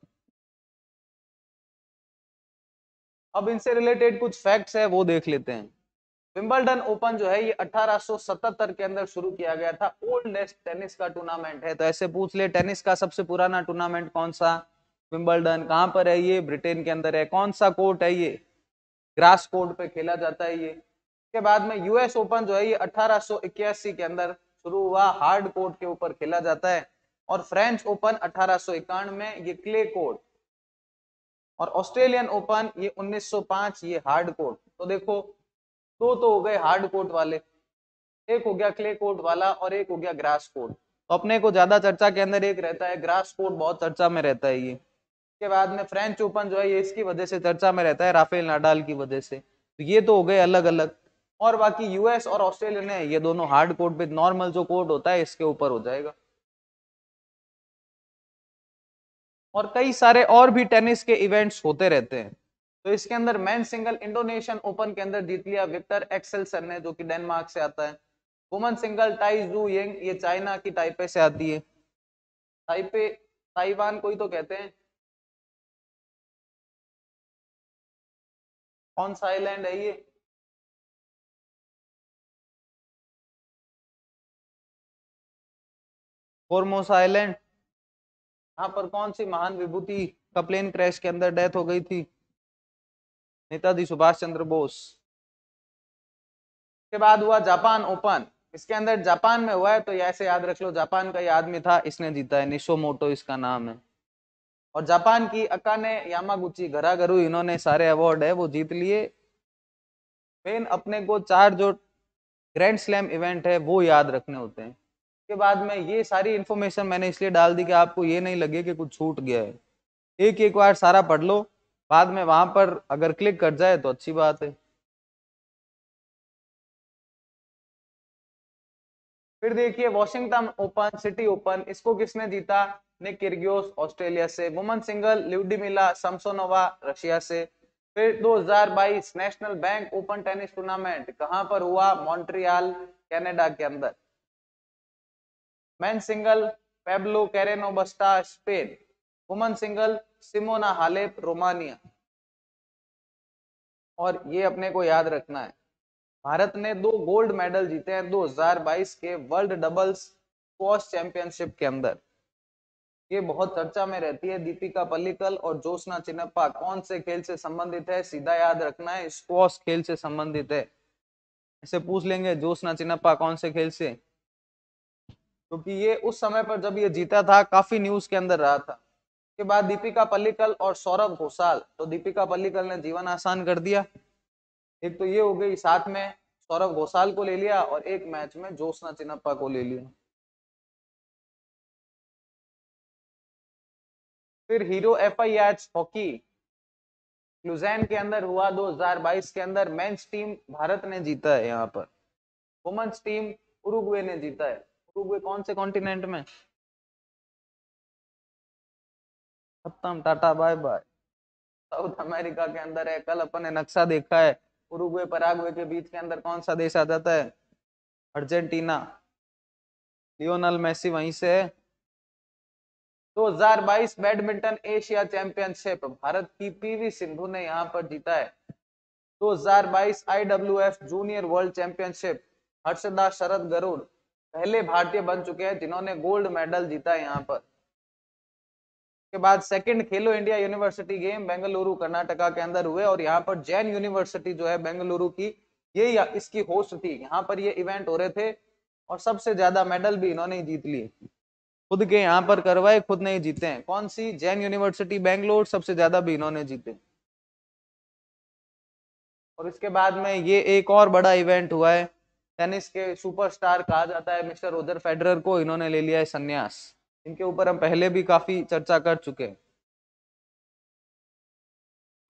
अब इनसे रिलेटेड कुछ फैक्ट्स है, वो देख लेते हैं। विंबलडन ओपन जो है ये 1877 के अंदर शुरू किया गया था। ओल्डेस्ट टेनिस का टूर्नामेंट है तो ऐसे पूछ ले, टेनिस का सबसे पुराना टूर्नामेंट कौन सा? विंबलडन कहाँ पर है ये? ब्रिटेन के अंदर है। कौन सा कोर्ट है ये? ग्रास कोर्ट पे खेला जाता है ये। इसके बाद में यूएस ओपन जो है ये अठारह के अंदर शुरू हुआ। हार्ड कोर्ट के ऊपर खेला जाता है। और फ्रेंच ओपन अठारह में ये क्ले कोर्ट। और ऑस्ट्रेलियन ओपन ये 1905 ये हार्ड कोर्ट। तो देखो दो तो हो गए हार्ड कोट वाले, एक हो गया क्ले कोट वाला और एक हो गया ग्रास कोट तो अपने को ज़्यादा चर्चा के अंदर एक रहता है ग्रास कोट बहुत चर्चा में रहता है ये। के बाद में फ्रेंच ओपन जो है ये इसकी वजह से चर्चा में रहता है राफेल नाडाल की वजह से। तो ये तो हो गए अलग अलग और बाकी यूएस और ऑस्ट्रेलिया ने ये दोनों हार्ड कोर्ट पे नॉर्मल जो कोर्ट होता है, इसके ऊपर हो जाएगा। और कई सारे और भी टेनिस के इवेंट्स होते रहते हैं। तो इसके अंदर मैन सिंगल इंडोनेशियन ओपन के अंदर जीत लिया विक्टर एक्सेलसन ने, जो कि डेनमार्क से आता है। Woman single Tai Tzu Ying ये चाइना की टाइपे से आती है। ताइपे ताइवान को ही तो कहते हैं। कौन सा आइलैंड है ये? फोरमोस आइलैंड यहाँ पर कौन सी महान विभूति का प्लेन क्रैश के अंदर डेथ हो गई थी? नेताजी सुभाष चंद्र बोस। के बाद हुआ जापान ओपन। इसके अंदर जापान में हुआ है तो ऐसे याद रख लो, जापान का ये आदमी था, इसने जीता है निशो मोटो इसका नाम है। और जापान की अकाने यामागुची घराघरू इन्होंने सारे अवार्ड है, वो जीत लिए। मेन अपने को चार जो ग्रैंड स्लैम इवेंट है, वो याद रखने होते हैं। के बाद में ये सारी इन्फॉर्मेशन मैंने इसलिए डाल दी कि आपको ये नहीं लगे कि कुछ छूट गया है। एक एक बार सारा पढ़ लो। बाद में वहाँ पर अगर क्लिक कर जाए तो अच्छी बात है। फिर देखिए वॉशिंगटन ओपन सिटी ओपन इसको किसने जीता? निक किर्गियोस ऑस्ट्रेलिया से। Woman single Liudmila Samsonova Russia से। फिर 2022 National Bank Open tennis tournament कहाँ पर हुआ? मॉन्ट्रियल कनाडा के अंदर। Man single Pablo Carreno Busta Spain woman single Simona Halep Romania और ये अपने को याद रखना है। भारत ने दो गोल्ड मेडल जीते हैं 2022 के वर्ल्ड डबल्स स्क्वाश चैंपियनशिप के अंदर। ये बहुत चर्चा में रहती है दीपिका पल्लिकल और जोशना चिनप्पा। कौन से खेल से संबंधित है? सीधा याद रखना है स्क्वाश खेल से संबंधित है। ऐसे पूछ लेंगे जोशना चिनप्पा कौन से खेल से? क्योंकि तो ये उस समय पर जब ये जीता था, काफ़ी न्यूज़ के अंदर रहा था। के बाद दीपिका पल्लिकल और सौरभ घोषाल। तो दीपिका पल्लिकल ने जीवन आसान कर दिया। एक तो ये हो गई, साथ में सौरभ घोषाल को ले लिया और एक मैच में जोशना चिनप्पा को ले लिया। फिर Hero F I H hockey. Lausanne के अंदर हुआ 2022 के अंदर मेंस टीम भारत ने जीता है यहाँ पर। वुमेन्स टीम उरुग्वे ने जीता है। उरुग्वे कौन से कॉन्टिनेंट में? खत्म, Tata bye bye South America के अंदर है, कल अपन ने नक्शा देखा है, उरुग्वे, पराग्वे के बीच के अंदर कौन सा देश आ जाता है? अर्जेंटीना। लियोनल मेसी वहीं से है। 2022 बैडमिंटन एशिया चैंपियनशिप, भारत की पीवी सिंधु ने यहाँ पर जीता है। 2022 IWF junior world championship, Harshada Sharad Garud पहले भारतीय बन चुके हैं, जिन्होंने गोल्ड मेडल जीता है यहाँ पर। के बाद second Khelo India university game Bengaluru, Karnataka के अंदर हुए और यहाँ पर जैन यूनिवर्सिटी जो है बेंगलुरु की, ये इसकी होस्ट थी। यहाँ पर ये इवेंट हो रहे थे और सबसे ज़्यादा मेडल भी इन्होंने जीत लिए। खुद के यहाँ पर करवाए, खुद नहीं जीते हैं। कौन सी? जैन यूनिवर्सिटी बेंगलोर, सबसे ज़्यादा भी इन्होंने जीते। और इसके बाद में ये एक और बड़ा इवेंट हुआ है। टेनिस के सुपरस्टार कहा जाता है। मिस्टर रोजर फेडरर को इन्होंने ले लिया है, संन्यास। इनके ऊपर हम पहले भी काफ़ी चर्चा कर चुके हैं।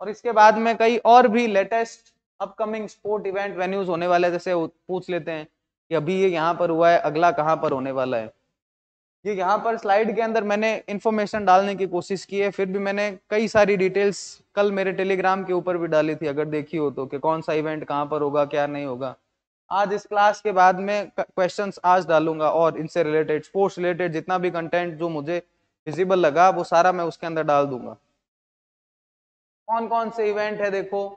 और इसके बाद में कई और भी latest upcoming sport event venues होने वाले जैसे पूछ लेते हैं कि अभी ये यहाँ पर हुआ है, अगला कहाँ पर होने वाला है। ये यहाँ पर स्लाइड के अंदर मैंने इंफॉर्मेशन डालने की कोशिश की है, फिर भी मैंने कई सारी डिटेल्स कल मेरे टेलीग्राम के ऊपर भी डाली थी, अगर देखी हो तो कि कौन सा इवेंट कहाँ पर होगा, क्या नहीं होगा। आज इस क्लास के बाद में क्वेश्चंस आज डालूँगा और इनसे रिलेटेड स्पोर्ट्स रिलेटेड जितना भी कंटेंट जो मुझे विजिबल लगा, वो सारा मैं उसके अंदर डाल दूँगा। कौन कौन से इवेंट है देखो?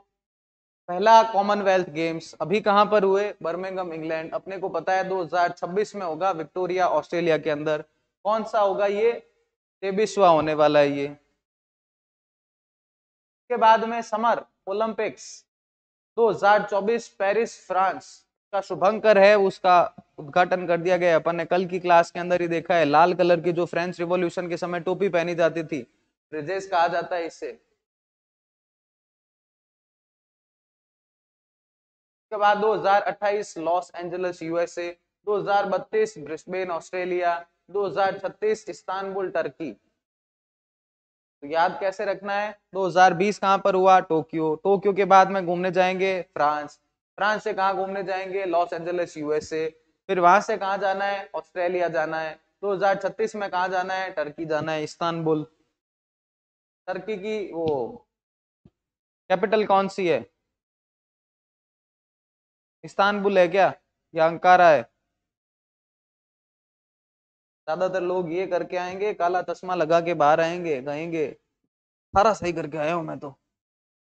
पहला कॉमनवेल्थ गेम्स अभी कहाँ पर हुए? बर्मिंगम इंग्लैंड अपने को पता है 2026 में होगा विक्टोरिया ऑस्ट्रेलिया के अंदर। कौन सा होगा ये? तेबिसवा होने वाला है ये। के बाद में समर ओलंपिक्स 2024 पेरिस फ्रांस का शुभंकर है, उसका उद्घाटन कर दिया गया। अपन ने कल की क्लास के अंदर ही देखा है, लाल कलर की जो फ्रेंच रिवॉल्यूशन के समय टोपी पहनी जाती थी। ब्रिजेश, कहा जाता है इससे? के बाद 2028 Los Angeles, USA. 2032 Brisbane, Australia. 2036 Istanbul Turkey. तो याद कैसे रखना है? 2020 कहाँ पर हुआ? टोक्यो। टोक्यो के बाद में घूमने जाएँगे फ्रांस। फ्रांस से कहाँ घूमने जाएँगे? Los Angeles, USA. फिर वहाँ से कहाँ जाना है? ऑस्ट्रेलिया जाना है। 2036 में कहा जाना है? टर्की जाना है। इस्तानबुल टर्की की वो कैपिटल कौन सी है? इस्तानबुल है क्या? या अंकारा है? ज़्यादातर लोग ये करके आएँगे, काला चश्मा लगा के बाहर आएँगे, कहेंगे, सारा सही करके आया हूँ मैं तो।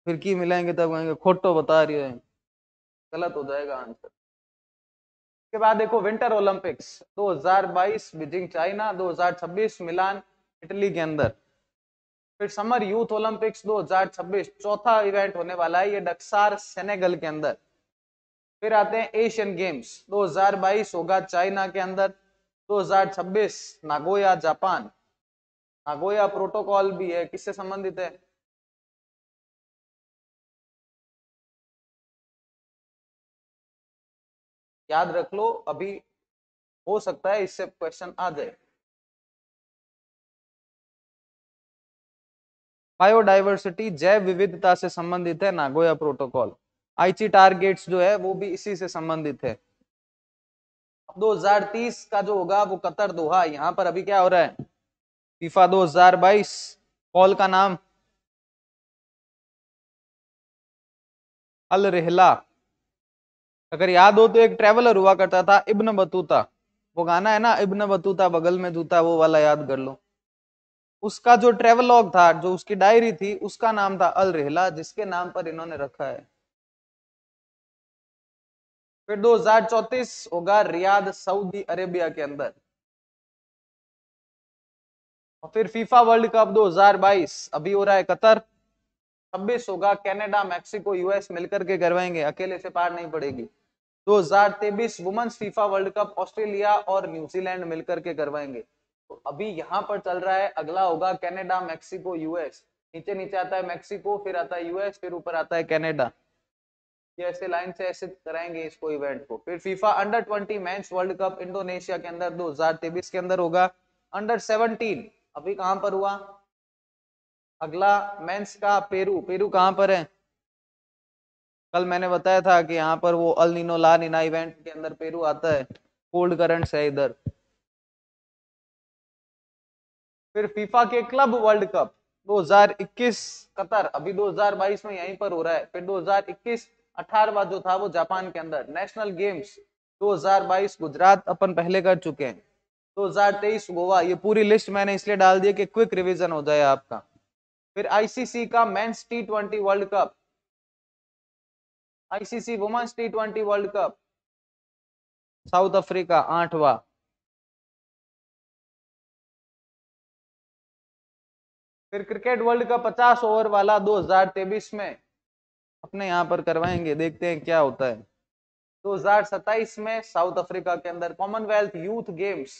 फिर की मिलाएँगे तब कहेंगे, खोटो बता रही है। गलत हो जाएगा आंसर। के बाद देखो winter Olympics 2022 Beijing China 2026 Milan, Italy के अंदर। फिर समर यूथ ओलंपिक्स 2026 चौथा इवेंट होने वाला है ये डक्सार सेनेगल के अंदर। फिर आते हैं एशियन गेम्स 2022 होगा चाइना के अंदर 2026 नागोया जापान। नागोया प्रोटोकॉल भी है, किससे संबंधित है? याद रख लो, अभी हो सकता है इससे क्वेश्चन आ जाए। बायोडाइवर्सिटी जैव विविधता से संबंधित है, नागोया प्रोटोकॉल आईची टारगेट्स जो है, वो भी इसी से संबंधित है। 2030 का जो होगा, वो कतर दोहा। यहाँ पर अभी क्या हो रहा है? फीफा 2022 कॉल का नाम। अल रेहला। अगर याद हो तो एक ट्रेवलर हुआ करता था, इब्न बतूता। वो गाना है ना, इब्न बतूता, बगल में जूता, वो वाला याद कर लो। उसका जो ट्रेवलॉग था, जो उसकी डायरी थी, उसका नाम था अल रेहला जिसके नाम पर इन्होंने रखा है। फिर 2034 होगा रियाद सऊदी अरेबिया के अंदर। और फिर फीफा वर्ल्ड कप 2022 अभी हो रहा है कतर। छब्बीस होगा कनाडा, मैक्सिको, यूएस मिलकर के करवाएँगे, अकेले से पार नहीं पड़ेगी। 2023 women's FIFA world cup Australia और न्यूजीलैंड मिलकर के करवाएँगे। तो अभी यहाँ पर चल रहा है, अगला होगा कनाडा, मैक्सिको, यूएस। नीचे नीचे आता है मैक्सिको, फिर आता है यूएस, फिर ऊपर आता है कनाडा। ये ऐसे लाइन से ऐसे कराएँगे इसको इवेंट को। फिर FIFA under 20 men's world cup Indonesia के अंदर 2023 के अंदर होगा। अंडर 17 अभी कहाँ पर हुआ? अगला मेंस का पेरू। पेरू कहाँ पर है? कल मैंने बताया था कि यहाँ पर वो El Nino La Nina event के अंदर पेरू आता है कोल्ड करंट है इधर। फिर फीफा के क्लब वर्ल्ड कप 2021 कतर, अभी 2022 में यहीं पर हो रहा है। फिर 2021 अठारवा जो था वो जापान के अंदर नेशनल गेम्स 2022 गुजरात अपन पहले कर चुके हैं। 2023 गोवा, ये पूरी लिस्ट मैंने इसलिए डाल दी कि क्विक रिवीजन हो जाए आपका। फिर आईसीसी का men's T twenty world cup ICC women's T twenty world cup South Africa आठवा फिर क्रिकेट वर्ल्ड कप 50 ओवर वाला 2023 में अपने यहाँ पर करवाएँगे। देखते हैं क्या होता है। 2027 में साउथ अफ्रीका के अंदर Commonwealth youth games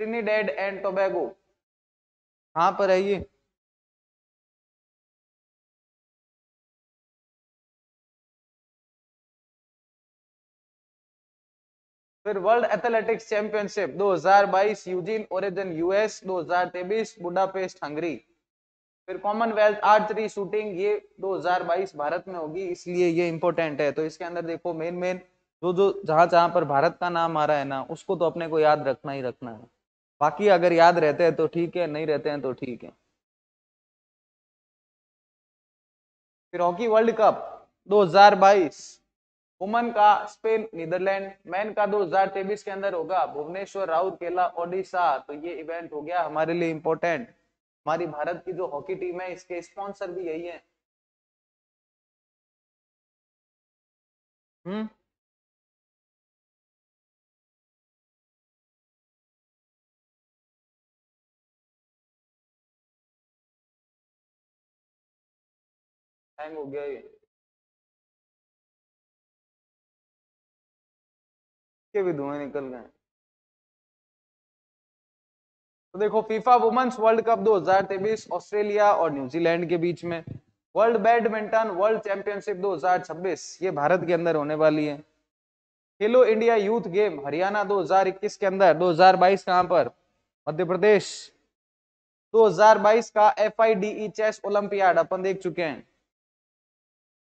Trinidad and Tobago कहाँ पर है ये? फिर world athletics championship 2022 Eugene Oregon US 2023 Budapest, Hungary. फिर कॉमनवेल्थ आर्चरी शूटिंग, ये 2022 भारत में होगी, इसलिए ये इंपॉर्टेंट है। तो इसके अंदर देखो मेन मेन जो जो जहाँ जहाँ पर भारत का नाम आ रहा है ना, उसको तो अपने को याद रखना ही रखना है। बाकी अगर याद रहते हैं तो ठीक है, नहीं रहते हैं तो ठीक है। फिर हॉकी वर्ल्ड कप 2022 वुमन का स्पेन, नीदरलैंड, मैन का 2023 के अंदर होगा। भुवनेश्वर राउरकेला ओडिशा तो ये इवेंट हो गया हमारे लिए इंपॉर्टेंट हमारी भारत की जो हॉकी टीम है, इसके स्पॉन्सर भी यही है। हम्म? हैंग हो गया ये। के भी धुएँ निकल गए तो देखो FIFA women's world cup 2023 Australia और न्यूजीलैंड के बीच में। वर्ल्ड बैडमिंटन वर्ल्ड चैंपियनशिप 2026 ये भारत के अंदर होने वाली है। खेलो इंडिया यूथ गेम, हरियाणा 2021 के अंदर 2022 कहाँ पर? मध्य प्रदेश। 2022 का F I D chess olympiad अपन देख चुके हैं।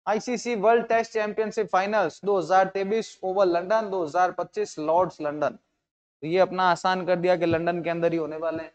ICC world test championship finals 2023 Oval London 2025 Lord's London तो ये अपना आसान कर दिया कि लंदन के अंदर ही होने वाले हैं।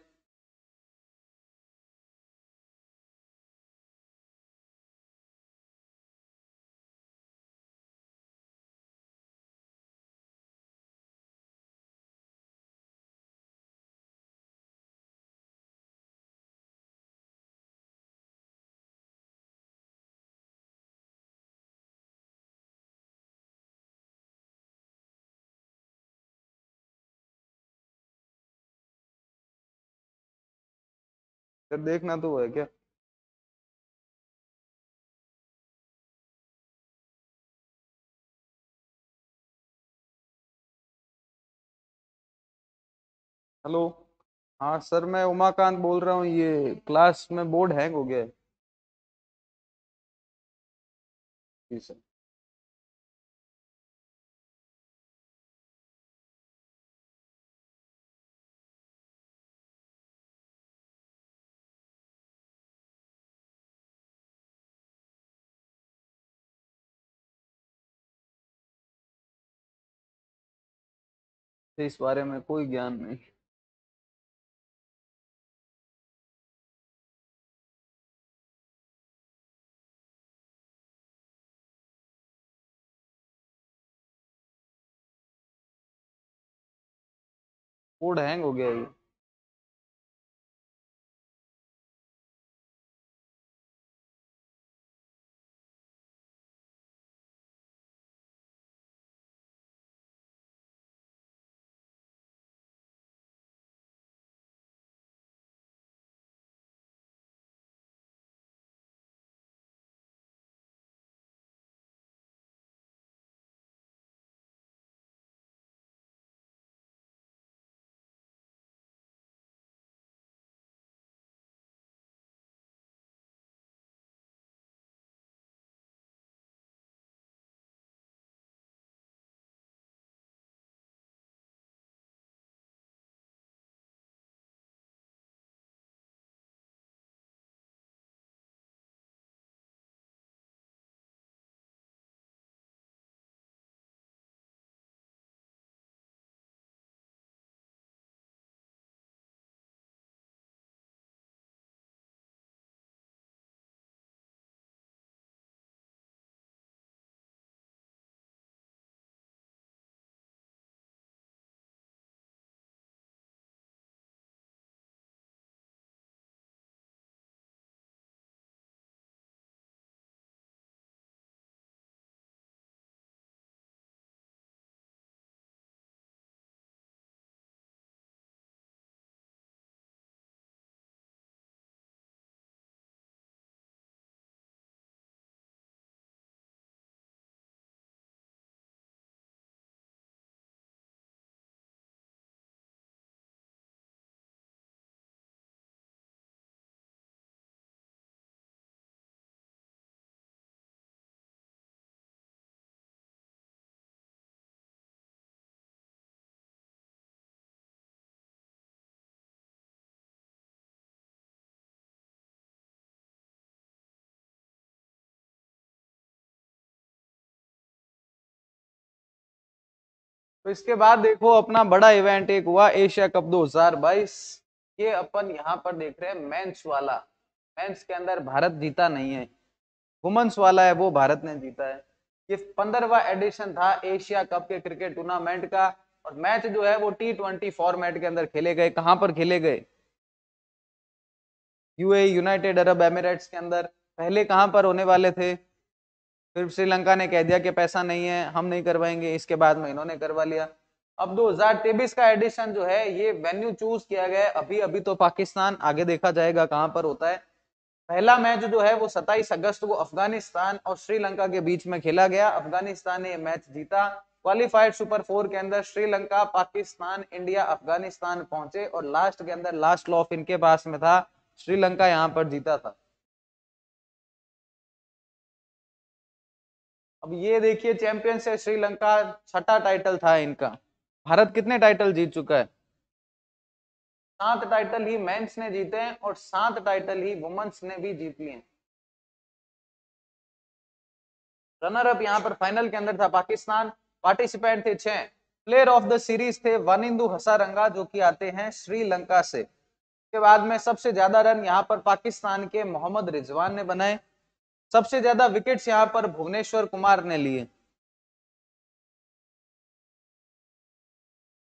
फिर देखना तो है क्या? हेलो? हाँ सर, मैं उमाकांत बोल रहा हूँ, ये क्लास में बोर्ड हैंग हो गया है। जी सर। इस बारे में कोई ज्ञान नहीं। कोड हैंग हो गया ये। तो इसके बाद देखो, अपना बड़ा इवेंट एक हुआ एशिया कप 2022 ये अपन यहाँ पर देख रहे हैं मेंस वाला। मेंस के अंदर भारत जीता नहीं है। वुमेन्स वाला है, वो भारत ने जीता है। ये पंद्रहवा एडिशन था एशिया कप के क्रिकेट टूर्नामेंट का और मैच जो है, वो टी ट्वेंटी फॉर्मेट के अंदर खेले गए। कहाँ पर खेले गए? यूए यूनाइटेड अरब एमिरेट्स के अंदर। पहले कहाँ पर होने वाले थे? फिर श्रीलंका ने कह दिया कि पैसा नहीं है, हम नहीं करवाएँगे, इसके बाद में इन्होंने करवा लिया। अब दो का एडिशन जो है, ये वेन्यू चूज़ किया गया अभी अभी तो पाकिस्तान, आगे देखा जाएगा कहाँ पर होता है। पहला मैच जो है, वो 27 अगस्त को अफ़गानिस्तान और श्रीलंका के बीच में खेला गया। अफ़गानिस्तान ने मैच जीता। क्वालिफाइड सुपर फोर के अंदर श्रीलंका, पाकिस्तान, इंडिया, अफ़गानिस्तान पहुँचे और लास्ट के अंदर लास्ट लॉफ इनके पास में था। श्रीलंका यहाँ पर जीता था। अब ये देखिए, चैंपियन से श्रीलंका छठा टाइटल था इनका। भारत कितने टाइटल जीत चुका है? सात टाइटल ही मेंस ने जीते हैं और सात टाइटल ही वुमेन्स ने भी जीत लिए रनर अप यहाँ पर फाइनल के अंदर था पाकिस्तान। पार्टिसिपेंट थे छह। प्लेयर ऑफ़ द सीरीज़ थे वनिंदु हसारंगा, जो कि आते हैं श्रीलंका से। के बाद में सबसे ज़्यादा रन यहाँ पर पाकिस्तान के मोहम्मद रिजवान ने बनाए। सबसे ज़्यादा विकेट्स यहाँ पर भुवनेश्वर कुमार ने लिए।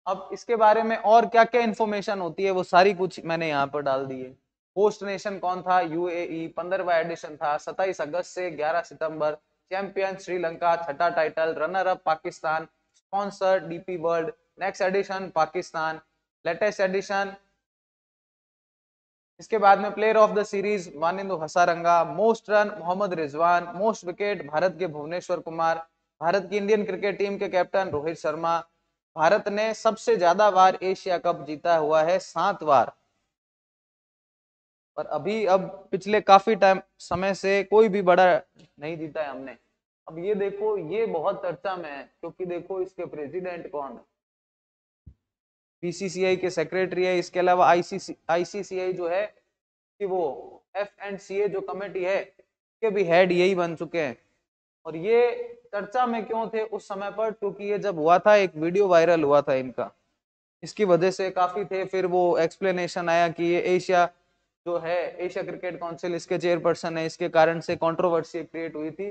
अब इसके बारे में और क्या क्या इंफॉर्मेशन होती है, वो सारी कुछ मैंने यहाँ पर डाल दी है। होस्ट नेशन कौन था? यूएई पंद्रहवा एडिशन था। 27 अगस्त से 11 सितंबर चैंपियन श्रीलंका, छठा title runner up Pakistan sponsor DP world next edition Pakistan latest edition इसके बाद में player of the series Wanindu Hasaranga most run Mohammad Rizwan most wicket Bharat के भुवनेश्वर कुमार, भारत की इंडियन क्रिकेट टीम के captain Rohit Sharma, Bharat ने सबसे ज़्यादा बार एशिया कप जीता हुआ है, सात बार पर अभी अब पिछले काफ़ी टाइम समय से कोई भी बड़ा नहीं जीता है हमने। अब ये देखो, ये बहुत चर्चा में है, क्योंकि देखो इसके प्रेसिडेंट कौन है। बीसीसीआई के सेक्रेटरी है, इसके अलावा आईसीसी आईसीसीआई जो है कि वो एफ़ एंड सी जो कमेटी है के भी हेड यही बन चुके हैं। और ये चर्चा में क्यों थे उस समय पर? क्योंकि ये जब हुआ था, एक वीडियो वायरल हुआ था इनका। इसकी वजह से काफ़ी थे, फिर वो एक्सप्लेनेशन आया कि ये एशिया जो है एशिया क्रिकेट काउंसिल इसके चेयरपर्सन है, इसके कारण से कंट्रोवर्सी क्रिएट हुई थी।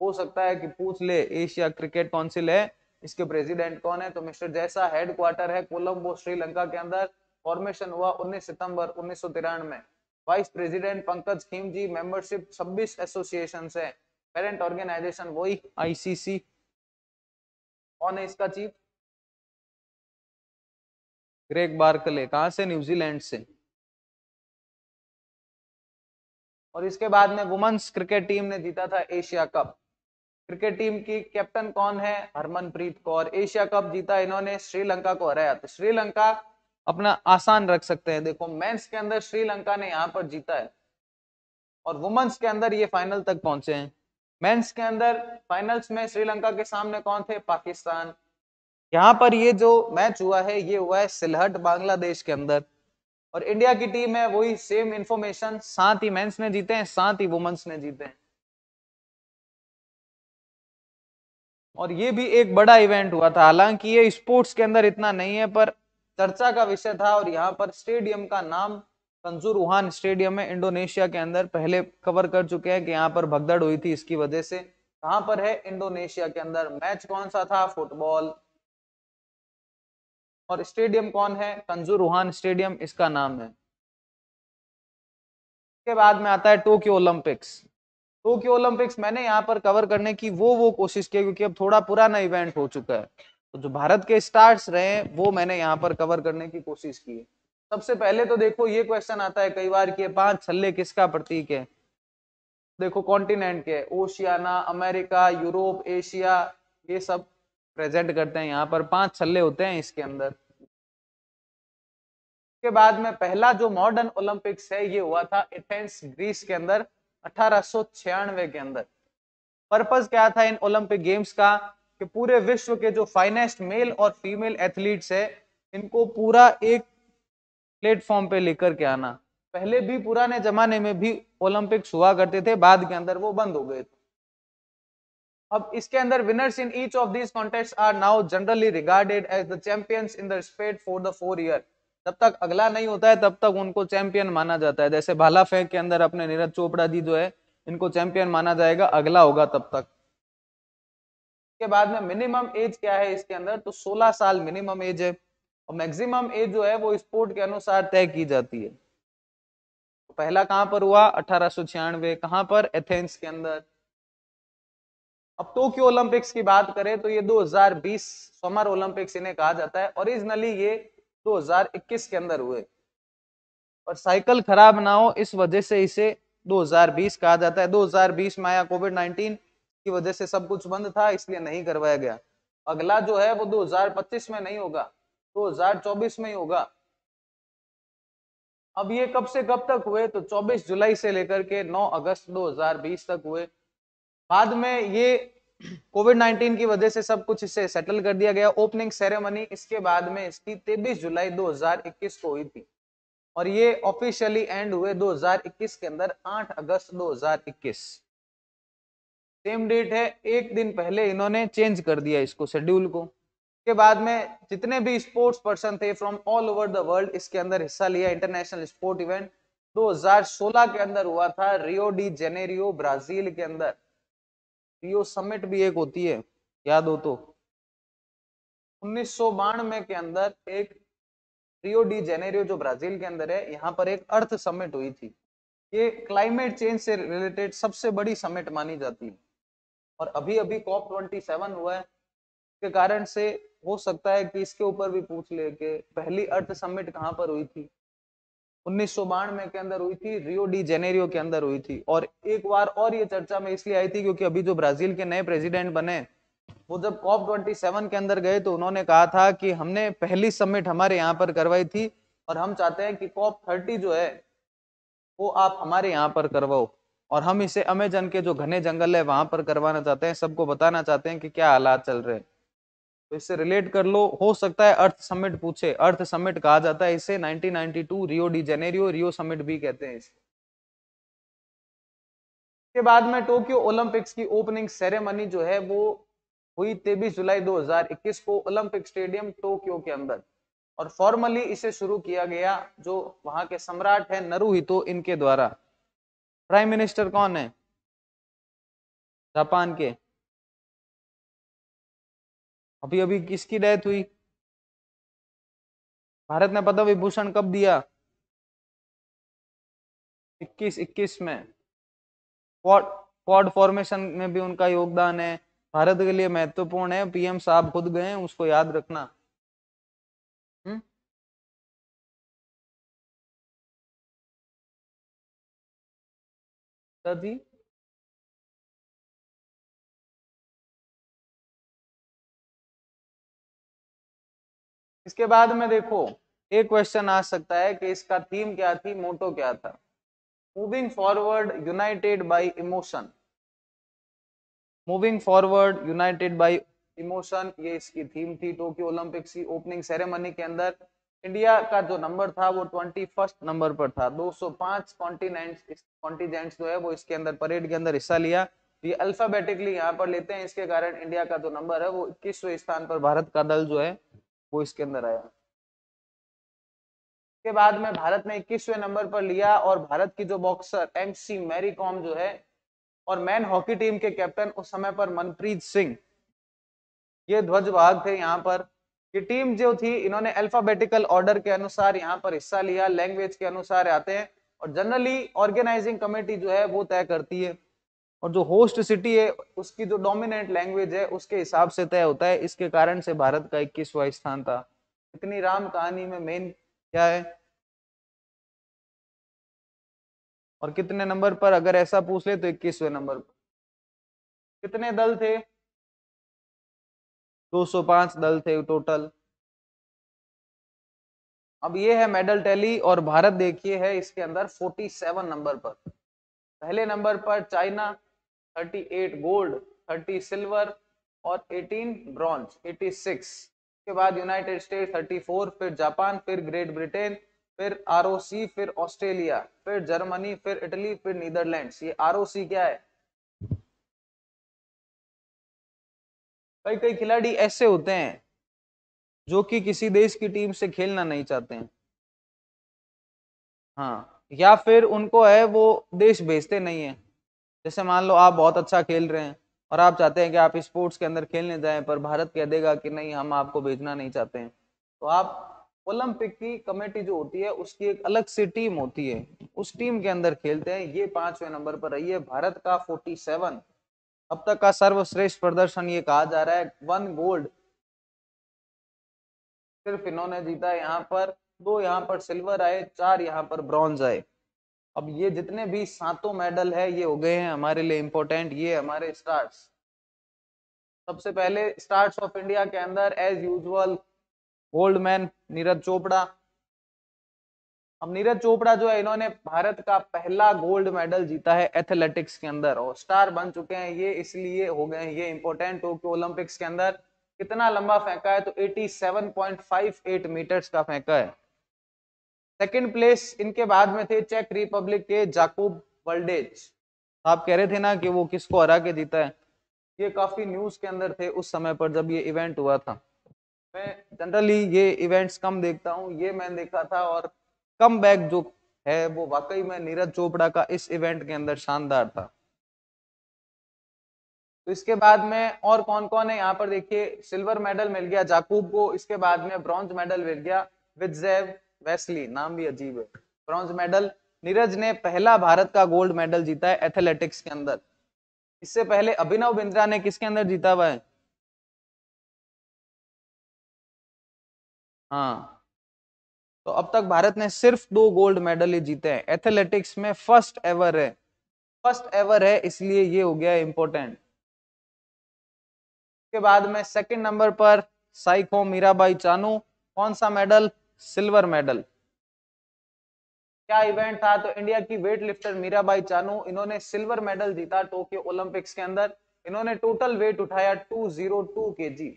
हो सकता है कि पूछ ले एशिया क्रिकेट काउंसिल है इसके प्रेसिडेंट कौन है? तो मिस्टर जैसा हेड क्वार्टर है कोलंबो, श्रीलंका के अंदर। फॉर्मेशन हुआ 19 सितंबर उन्नीस में। Vice president Pankaj Khim ji membership 26 association है। पेरेंट ऑर्गेनाइजेशन वही आईसीसी कौन है इसका चीफ ग्रेग बार्कले कहाँ से? न्यूजीलैंड से। और इसके बाद में वुमेन्स क्रिकेट टीम ने जीता था एशिया कप क्रिकेट टीम की कैप्टन कौन है? हरमनप्रीत कौर। एशिया कप जीता इन्होंने, श्रीलंका को हराया। तो श्रीलंका अपना आसान रख सकते हैं। देखो मेंस के अंदर श्रीलंका ने यहाँ पर जीता है और वुमेन्स के अंदर ये फाइनल तक पहुँचे हैं। मेंस के अंदर फाइनल्स में श्रीलंका के सामने कौन थे? पाकिस्तान। यहाँ पर ये जो मैच हुआ है, ये हुआ है सिलहट, बांग्लादेश के अंदर। और इंडिया की टीम है, वही सेम इंफॉर्मेशन साथ ही मेंस ने जीते हैं साथ ही वुमेन्स ने जीते हैं। और ये भी एक बड़ा इवेंट हुआ था। हालाँकि ये स्पोर्ट्स के अंदर इतना नहीं है, पर चर्चा का विषय था और यहाँ पर स्टेडियम का नाम कंजूरुहान स्टेडियम है। इंडोनेशिया के अंदर पहले कवर कर चुके हैं कि यहाँ पर भगदड़ हुई थी इसकी वजह से। कहाँ पर है? इंडोनेशिया के अंदर। मैच कौन सा था? फुटबॉल। और स्टेडियम कौन है? कंजूरुहान स्टेडियम इसका नाम है। के बाद में आता है टोक्यो ओलंपिक्स टोक्यो ओलंपिक्स मैंने यहाँ पर कवर करने की वो वो कोशिश की क्योंकि अब थोड़ा पुराना इवेंट हो चुका है। तो जो भारत के स्टार्स रहे, वो मैंने यहाँ पर कवर करने की कोशिश की सबसे पहले तो देखो, ये क्वेश्चन आता है कई बार कि पाँच छल्ले किसका प्रतीक है? देखो कॉन्टिनेंट के ओशियाना अमेरिका यूरोप एशिया ये सब प्रेजेंट करते हैं यहाँ पर। पाँच छल्ले होते हैं इसके अंदर। के बाद में पहला जो मॉडर्न ओलंपिक्स है, ये हुआ था एथेंस ग्रीस के अंदर। अठारह के अंदर। पर्पज क्या था इन ओलंपिक गेम्स का? कि पूरे विश्व के जो फाइनेस्ट मेल और फीमेल एथलीट्स है, इनको पूरा एक प्लेटफॉर्म पे लेकर के आना। पहले भी पुराने जमाने में भी ओलंपिक्स हुआ करते थे, बाद के अंदर वो बंद हो गए थे। अब इसके अंदर winners in each of these contest are now generally regarded as the champions in the sport for the four year जब तक अगला नहीं होता है, तब तक उनको चैंपियन माना जाता है। जैसे भाला फेंक के अंदर अपने नीरज चोपड़ा जी जो है, इनको चैंपियन माना जाएगा, अगला होगा तब तक। के बाद में मिनिमम एज क्या है इसके अंदर? तो 16 साल मिनिमम एज है। और मैक्सिमम एज जो है, वो स्पोर्ट के अनुसार तय की जाती है। तो पहला कहाँ पर हुआ? अठारह सौ कहाँ पर? एथेंस के अंदर। अब टोक्यो ओलंपिक्स की बात करें तो ये 2020 समर ओलंपिक्स इन्हें कहा जाता है। ओरिजिनली ये 2021 के अंदर हुए। और साइकिल खराब ना हो, इस वजह से इसे 2020 कहा जाता है। 2020 में आया कोविड 19 की वजह से सब कुछ बंद था, इसलिए नहीं करवाया गया। अगला जो है, वो 2025 में नहीं होगा 2024 में ही होगा। अब ये कब से कब तक हुए तो 24 जुलाई से लेकर के 9 अगस्त 2020 तक हुए। बाद में ये कोविड 19 की वजह से सब कुछ इसे सेटल कर दिया गया। ओपनिंग सेरेमनी इसके बाद में इसकी 23 जुलाई 2021 को हुई थी। और ये ऑफिशियली एंड हुए 2021 के अंदर 8 अगस्त 2021 सेम डेट है, एक दिन पहले इन्होंने चेंज कर दिया इसको शेड्यूल को। के बाद में जितने भी स्पोर्ट्स पर्सन थे from all over the world, इसके अंदर हिस्सा लिया। इंटरनेशनल स्पोर्ट इवेंट 2016 के अंदर हुआ था, रियो डी जेनेरियो, ब्राज़ील के अंदर। रियो समिट भी एक होती है, याद हो तो। उन्नीस में के अंदर एक रियो डी जेनेरियो जो ब्राज़ील के अंदर है, यहाँ पर एक अर्थ समिट हुई थी। ये क्लाइमेट चेंज से रिलेटेड सबसे बड़ी समिट मानी जाती है। और अभी अभी कॉप ट्वेंटी सेवन हुआ है के कारण से हो सकता है कि इसके ऊपर भी पूछ ले कि पहली अर्थ समिट कहाँ पर हुई थी। उन्नीस में के अंदर हुई थी, रियो डी जेनेरियो के अंदर हुई थी। और एक बार और ये चर्चा में इसलिए आई थी क्योंकि अभी जो ब्राज़ील के नए प्रेसिडेंट बने, वो जब कॉप ट्वेंटी सेवन के अंदर गए तो उन्होंने कहा था कि हमने पहली समिट हमारे यहाँ पर करवाई थी और हम चाहते हैं कि कॉप थर्टी जो है, वो आप हमारे यहाँ पर करवाओ। और हम इसे अमेजन के जो घने जंगल है, वहाँ पर करवाना चाहते हैं, सबको बताना चाहते हैं कि क्या हालात चल रहे हैं। तो इससे रिलेट कर लो। हो सकता है अर्थ समिट पूछे। अर्थ समिट कहा जाता है इसे। 1992 Rio de Janeiro, Rio summit भी कहते हैं इसे। के बाद में टोक्यो ओलंपिक्स की ओपनिंग सेरेमनी जो है, वो हुई तेईस जुलाई 2021 को ओलंपिक स्टेडियम टोक्यो के अंदर। और फॉर्मली इसे शुरू किया गया, जो वहाँ के सम्राट है नरुहितो इनके द्वारा। प्राइम मिनिस्टर कौन है? जापान के। अभी अभी किसकी डेथ हुई? भारत ने पद्म विभूषण कब दिया? 21 21 में। क्वाड फॉर्मेशन में भी उनका योगदान है। भारत के लिए महत्वपूर्ण है। पीएम साहब खुद गए उसको याद रखना। हम्म? जी इसके बाद में देखो, एक क्वेश्चन आ सकता है कि इसका थीम क्या थी मोटो क्या था? Moving forward united by emotion moving forward united by emotion ये इसकी थीम थी टोक्यो ओलंपिक्स की ओपनिंग सेरेमनी के अंदर. इंडिया का जो नंबर था, वो ट्वेंटी फ़र्स्ट नंबर पर था. 205 कॉन्टिनेंट्स कॉन्टिजेंट्स जो है, वो इसके अंदर परेड के अंदर हिस्सा लिया. ये अल्फाबेटिकली यहाँ पर लेते हैं, इसके कारण इंडिया का जो नंबर है, वो इक्कीसवें स्थान पर भारत का दल जो है वो इसके अंदर आया। के बाद में भारत ने इक्कीसवें नंबर पर लिया और भारत की जो boxer M C Mary Kom जो है और मैन हॉकी टीम के कैप्टन उस समय पर मनप्रीत सिंह। ये ध्वजवाहक थे यहाँ पर। ये टीम जो थी, इन्होंने अल्फाबेटिकल ऑर्डर के अनुसार यहाँ पर हिस्सा लिया लैंग्वेज के अनुसार आते हैं और जनरली ऑर्गेनाइजिंग कमेटी जो है वो तय करती है। और जो होस्ट सिटी है, उसकी जो डोमिनेंट लैंग्वेज है, उसके हिसाब से तय होता है। इसके कारण से भारत का इक्कीसवा स्थान था। इतनी राम कहानी में मेन क्या है? और कितने नंबर पर अगर ऐसा पूछ ले तो इक्कीसवें नंबर पर। कितने दल थे? 205 दल थे टोटल अब ये है मेडल टैली और भारत देखिए है, इसके अंदर 47 नंबर पर। पहले नंबर पर चाइना 38 गोल्ड 30 सिल्वर और 18 ब्रॉन्ज 86 के बाद यूनाइटेड स्टेट 34 फिर जापान, फिर ग्रेट ब्रिटेन, फिर आरओसी फिर ऑस्ट्रेलिया, फिर जर्मनी, फिर इटली, फिर नीदरलैंड्स। ये आर क्या है? कई कई खिलाड़ी ऐसे होते हैं जो कि किसी देश की टीम से खेलना नहीं चाहते हैं। हाँ या फिर उनको है वो देश भेजते नहीं है। जैसे मान लो आप बहुत अच्छा खेल रहे हैं और आप चाहते हैं कि आप स्पोर्ट्स के अंदर खेलने जाएँ, पर भारत कह देगा कि नहीं, हम आपको भेजना नहीं चाहते हैं। तो आप ओलंपिक की कमेटी जो होती है, उसकी एक अलग से टीम होती है। उस टीम के अंदर खेलते हैं। ये पाँचवें नंबर पर रही है भारत का 47 अब तक का सर्वश्रेष्ठ प्रदर्शन ये कहा जा रहा है। वन गोल्ड सिर्फ़ इन्होंने जीता यहाँ पर। दो यहाँ पर सिल्वर आए, चार यहाँ पर ब्रॉन्ज आए। अब ये जितने भी सातों मेडल है, ये हो गए हैं हमारे लिए इंपॉर्टेंट ये हमारे स्टार्ट सबसे पहले स्टार्ट ऑफ़ इंडिया के अंदर as usual gold man Neeraj Chopra अब नीरज चोपड़ा जो है, इन्होंने भारत का पहला गोल्ड मेडल जीता है एथलेटिक्स के अंदर और स्टार बन चुके हैं, ये इसलिए हो गए हैं, ये इंपॉर्टेंट टोक्यो ओलंपिक्स के अंदर. कितना लंबा फेंका है तो 87.58 मीटर्स का फेंका है। सेकंड प्लेस इनके बाद में थे चेक रिपब्लिक के जाकूब वर्ल्डेज आप कह रहे थे ना कि वो किसको हरा के जीता है? ये काफ़ी न्यूज़ के अंदर थे उस समय पर जब ये इवेंट हुआ था। मैं जनरली ये इवेंट्स कम देखता हूँ, ये मैंने देखा था और कम बैक जो है वो वाकई में नीरज चोपड़ा का इस इवेंट के अंदर शानदार था। तो इसके बाद में और कौन कौन है? यहाँ पर देखिए सिल्वर मेडल मिल गया जाकूब को, इसके बाद में ब्रॉन्ज मेडल मिल गया विजय वेस्ली, नाम भी अजीब है। ब्रॉन्ज मेडल, नीरज ने पहला भारत का गोल्ड मेडल जीता है एथलेटिक्स के अंदर। इससे पहले अभिनव बिंद्रा ने किसके अंदर जीता हुआ है? हाँ। तो अब तक भारत ने सिर्फ़ दो गोल्ड मेडल ही जीते हैं। एथलेटिक्स में फ़र्स्ट एवर है। फ़र्स्ट एवर है, इसलिए ये हो गया इंपॉर्टेंट के बाद में सेकंड नंबर पर साइको मीराबाई चानू, कौन सा मेडल सिल्वर मेडल। क्या इवेंट था? तो इंडिया की वेट लिफ्टर मीराबाई चानू, इन्होंने सिल्वर मेडल जीता टोक्यो ओलंपिक्स के अंदर। इन्होंने टोटल वेट उठाया 202 केजी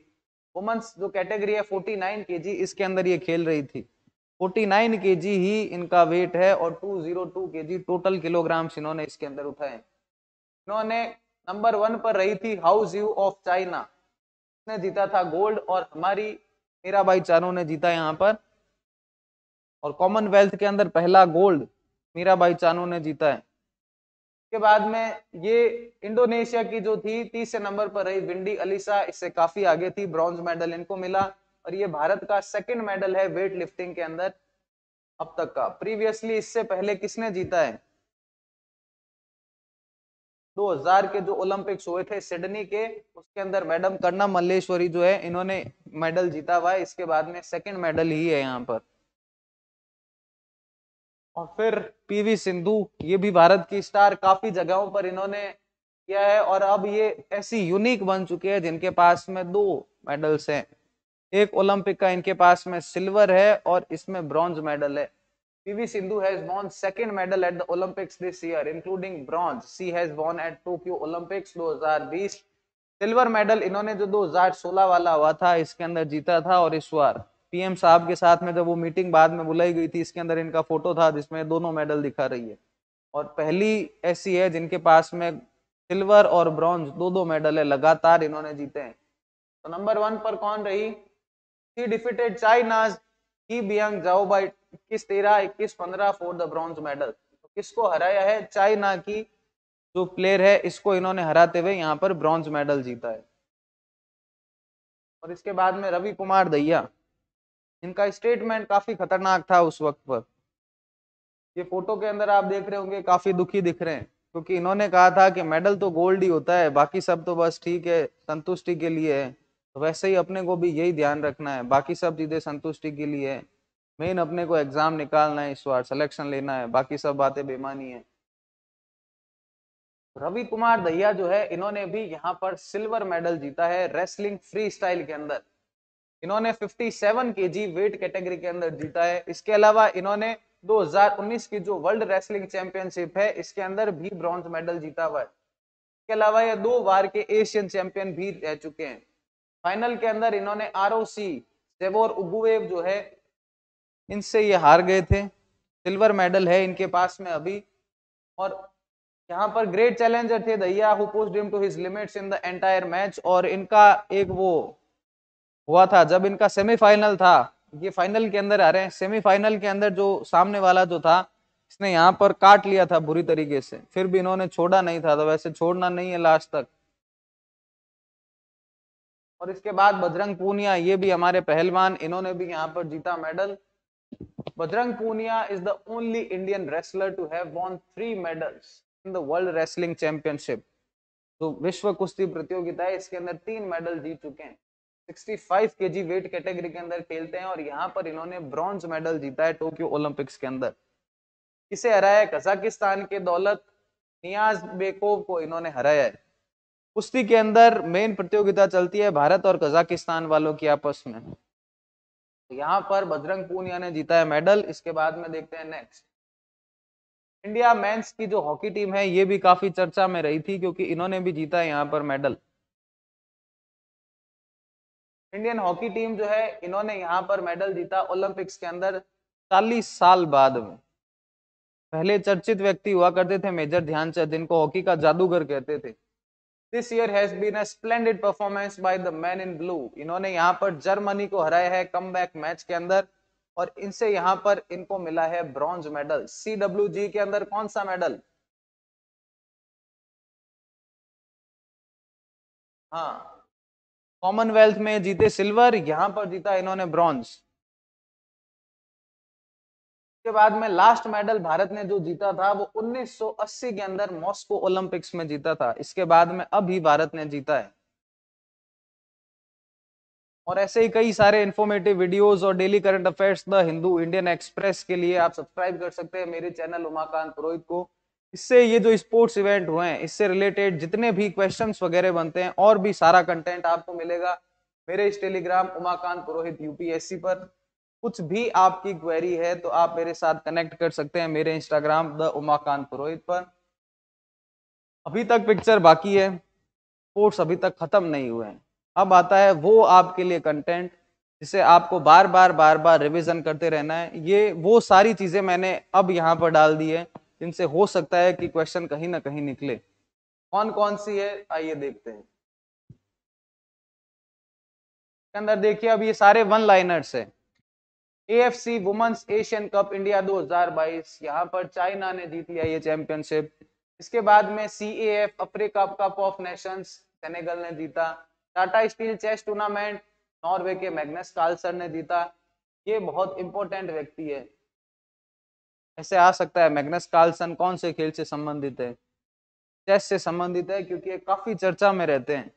वुमेन्स जो कैटेगरी है 49 केजी इसके अंदर ये खेल रही थी। 49 केजी ही इनका वेट है और 202 केजी टोटल किलोग्राम इन्होंने इसके अंदर उठाए। इन्होंने नंबर वन पर रही थी हाउस यू ऑफ़ चाइना ने जीता था गोल्ड और हमारी मीराबाई चानू ने जीता यहाँ पर। और कॉमनवेल्थ के अंदर पहला गोल्ड मीराबाई चानू ने जीता है। के बाद में ये इंडोनेशिया की जो थी, तीसरे नंबर पर रही विंडी अलीसा, इससे काफ़ी आगे थी ब्रॉन्ज मेडल इनको मिला और ये भारत का सेकंड मेडल है वेट लिफ्टिंग के अंदर। अब तक का प्रीवियसली इससे पहले किसने जीता है? 2000 के जो ओलंपिक्स हुए थे सिडनी के, उसके अंदर मैडम करना मल्लेश्वरी जो है, इन्होंने मेडल जीता हुआ है, इसके बाद में सेकंड मेडल ही है यहाँ पर। और फिर पीवी सिंधु, ये भी भारत की स्टार, काफ़ी जगहों पर इन्होंने किया है और अब ये ऐसी यूनिक बन चुके हैं जिनके पास में दो मेडल्स हैं। एक ओलंपिक का इनके पास में सिल्वर है और इसमें ब्रॉन्ज मेडल है। PV Sindhu has won second medal at the Olympics this year, including bronze. She has won at Tokyo Olympics 2020 silver medal इन्होंने जो 2016 वाला हुआ था, इसके अंदर जीता था और इस बार पीएम साहब के साथ में जब वो मीटिंग बाद में बुलाई गई थी, इसके अंदर इनका फ़ोटो था जिसमें दोनों मेडल दिखा रही है। और पहली ऐसी है जिनके पास में सिल्वर और ब्रॉन्ज दो दो मेडल है, लगातार इन्होंने जीते हैं। तो नंबर वन पर कौन रही? शी डिफिटेड चाइनाज की बियांग जाओ बाई इक्कीस तेरह, इक्कीस पंद्रह फॉर द ब्रॉन्ज मेडल तो किसको हराया है? चाइना की जो प्लेयर है, इसको इन्होंने हराते हुए यहाँ पर ब्रॉन्ज मेडल जीता है। और इसके बाद में रवि कुमार दैया इनका स्टेटमेंट काफ़ी खतरनाक था उस वक्त पर। ये फ़ोटो के अंदर आप देख रहे होंगे, काफ़ी दुखी दिख रहे हैं, क्योंकि इन्होंने कहा था कि मेडल तो गोल्ड ही होता है, बाकी सब तो बस ठीक है, संतुष्टि के लिए है। तो वैसे ही अपने को भी यही ध्यान रखना है, बाकी सब चीज़ें संतुष्टि के लिए है। मेन अपने को एग्ज़ाम निकालना है, इस बार सिलेक्शन लेना है, बाकी सब बातें बेमानी है। रवि कुमार दहिया जो है, इन्होंने भी यहाँ पर सिल्वर मेडल जीता है रेसलिंग फ्री स्टाइल के अंदर। इन्होंने 57 केजी वेट कैटेगरी के अंदर जीता है। इसके अलावा इन्होंने 2019 की जो वर्ल्ड रेसलिंग चैंपियनशिप है, इसके अंदर भी ब्रॉन्ज मेडल जीता हुआ है। इसके अलावा ये दो बार के एशियन चैंपियन भी रह चुके हैं। फाइनल के अंदर इन्होंने आर ओ सी सेवोर उगुवेव जो है, इनसे ये हार गए थे। सिल्वर मेडल है इनके पास में अभी। और यहाँ पर ग्रेट चैलेंजर थे Dahiya who pushed him to his limits in the entire match और इनका एक वो हुआ था, जब इनका सेमीफाइनल था, ये फाइनल के अंदर आ रहे हैं, सेमीफाइनल के अंदर जो सामने वाला जो था, इसने यहाँ पर काट लिया था बुरी तरीके से, फिर भी इन्होंने छोड़ा नहीं था तो वैसे छोड़ना नहीं है लास्ट तक। और इसके बाद बजरंग पूनिया, ये भी हमारे पहलवान, इन्होंने भी यहाँ पर जीता medal. Bajrang Punia is the only Indian wrestler to have won three medals in the world wrestling championship तो विश्व कुश्ती प्रतियोगिता है इसके अंदर तीन मेडल जीत चुके हैं। 65 केजी वेट कैटेगरी के अंदर खेलते हैं और यहाँ पर इन्होंने ब्रॉन्ज मेडल जीता है टोक्यो ओलंपिक्स के अंदर। किसे हराया कजाकिस्तान के दौलत नियाज बेकोव को इन्होंने हराया है। कुश्ती के अंदर मेन प्रतियोगिता चलती है भारत और कजाकिस्तान वालों की आपस में। यहाँ पर बजरंग पूनिया ने जीता है मेडल, इसके बाद में देखते हैं नेक्स्ट इंडिया मेंस की जो हॉकी टीम है, ये भी काफ़ी चर्चा में रही थी क्योंकि इन्होंने भी जीता है यहाँ पर मेडल। इंडियन हॉकी टीम जो है, इन्होंने यहाँ पर मेडल जीता ओलंपिक्स के अंदर 40 साल बाद में। पहले चर्चित व्यक्ति हुआ करते थे मेजर ध्यानचंद, जिनको हॉकी का जादूगर कहते थे। This year has been a splendid performance by the man in blue इन्होंने यहाँ पर जर्मनी को हराया है कम मैच के अंदर, और इनसे यहाँ पर इनको मिला है ब्रॉन्ज मेडल सी के अंदर कौन सा मेडल हाँ। कॉमनवेल्थ में जीते सिल्वर, यहाँ पर जीता इन्होंने ब्रॉन्ज। के बाद में लास्ट मेडल भारत ने जो जीता था, वो 1980 के अंदर मॉस्को ओलंपिक्स में जीता था। इसके बाद में अभी भारत ने जीता है। और ऐसे ही कई सारे इन्फॉर्मेटिव वीडियोस और daily current affairs the Hindu Indian Express के लिए आप सब्सक्राइब कर सकते हैं मेरे चैनल उमाकांत पुरोहित को। इससे ये जो स्पोर्ट्स इवेंट हुए हैं, इससे रिलेटेड जितने भी क्वेश्चंस वगैरह बनते हैं, और भी सारा कंटेंट आपको मिलेगा मेरे इस टेलीग्राम उमाकांत पुरोहित यूपीएससी पर। कुछ भी आपकी क्वेरी है तो आप मेरे साथ कनेक्ट कर सकते हैं मेरे इंस्टाग्राम द उमाकांत पुरोहित पर। अभी तक पिक्चर बाकी है स्पोर्ट्स अभी तक खत्म नहीं हुए हैं। अब आता है वो आपके लिए कंटेंट जिसे आपको बार बार बार बार रिविजन करते रहना है। ये, वो सारी चीज़ें मैंने अब यहाँ पर डाल दी है। जिनसे हो सकता है कि क्वेश्चन कहीं ना कहीं निकले। कौन कौन सी है? आइए देखते हैं। अंदर देखिए, अब ये सारे वन लाइनर्स है AFC women's Asian cup India 2022 यहाँ पर चाइना ने जीत लिया ये चैंपियनशिप इसके बाद में C F Africa cup of nations Senegal ने जीता। Tata steel chess tournament Norway के मैग्नस कार्लसन ने जीता। ये बहुत इंपॉर्टेंट व्यक्ति है। ऐसे आ सकता है मैग्नस कार्लसन कौन से खेल से संबंधित है? चेस से संबंधित है, क्योंकि ये काफ़ी चर्चा में रहते हैं।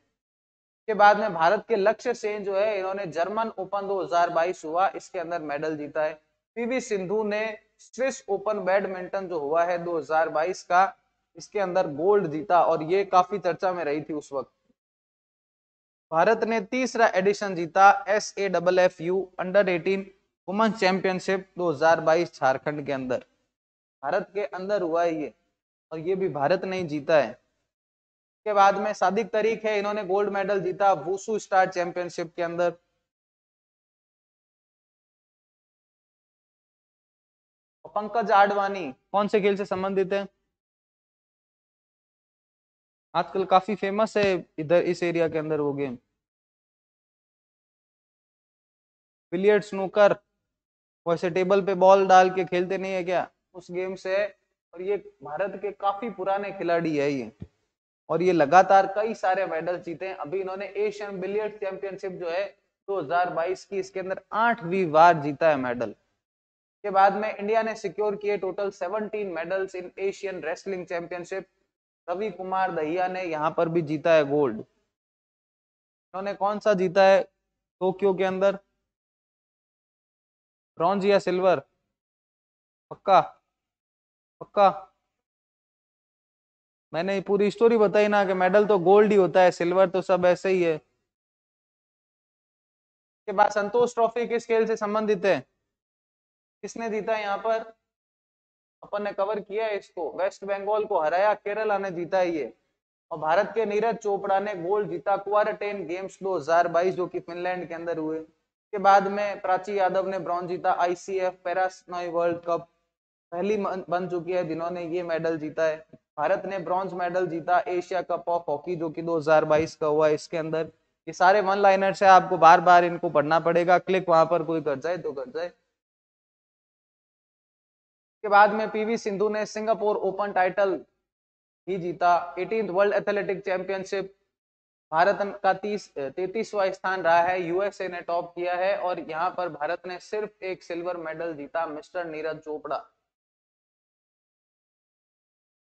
के बाद में भारत के लक्ष्य सेन जो है, इन्होंने जर्मन ओपन 2022 हुआ, इसके अंदर मेडल जीता है। पीवी सिंधु ने स्विस ओपन बैडमिंटन जो हुआ है 2022 का, इसके अंदर गोल्ड जीता और ये काफ़ी चर्चा में रही थी उस वक्त। भारत ने तीसरा एडिशन जीता S A double F U under eighteen women championship 2022 Jharkhand के अंदर। भारत के अंदर हुआ है ये, और ये भी भारत ने जीता है। के बाद में सादिक तरीक है, इन्होंने गोल्ड मेडल जीता वूसू स्टार चैंपियनशिप के अंदर। पंकज आडवाणी, कौन से खेल से संबंधित है? आजकल काफ़ी फ़ेमस है, इधर इस एरिया के अंदर वो गेम बिलियर्ड स्नूकर वैसे टेबल पे बॉल डाल के खेलते नहीं है क्या? उस गेम से। और ये भारत के काफ़ी पुराने खिलाड़ी है ये। और ये लगातार कई सारे मेडल जीते हैं। अभी इन्होंने एशियन बिलियर्ड चैंपियनशिप जो है 2022 की, इसके अंदर आठवीं बार जीता है मेडल। के बाद में इंडिया ने सिक्योर किए total 17 medals in Asian wrestling championship. Ravi Kumar Dahiya ने यहाँ पर भी जीता है गोल्ड। इन्होंने कौन सा जीता है? टोक्यो के अंदर। ब्रॉन्ज या सिल्वर पक्का? पक्का? मैंने पूरी स्टोरी बताई ना कि मेडल तो गोल्ड ही होता है सिल्वर तो सब ऐसे ही है। के बाद संतोष ट्रॉफी किस खेल से संबंधित है? किसने जीता यहाँ पर? अपन ने कवर किया है इसको। वेस्ट बंगाल को हराया केरला ने जीता ये। और भारत के नीरज चोपड़ा ने गोल्ड जीता। क्वारटेन गेम्स 2022 जो कि फिनलैंड के अंदर हुए। के बाद में प्राची यादव ने ब्रॉन्ज जीता आईसीएफ पेरासनोई वर्ल्ड कप पहली बन चुकी है, जिन्होंने ये मेडल जीता है। भारत ने ब्रॉन्ज मेडल जीता एशिया कप ऑफ़ हॉकी जो कि 2022 का हुआ इसके अंदर। ये सारे वन लाइनर्स है, आपको बार बार इनको पढ़ना पड़ेगा। क्लिक वहाँ पर, कोई कर जाए तो कर जाए। के बाद में पीवी सिंधु ने सिंगापुर ओपन टाइटल ही जीता। Eighteen world athletic championship Bharat का तीस, तैतीसवा स्थान रहा है यूएसए ने टॉप किया है और यहाँ पर भारत ने सिर्फ़ एक सिल्वर मेडल जीता, mister Neeraj Chopra.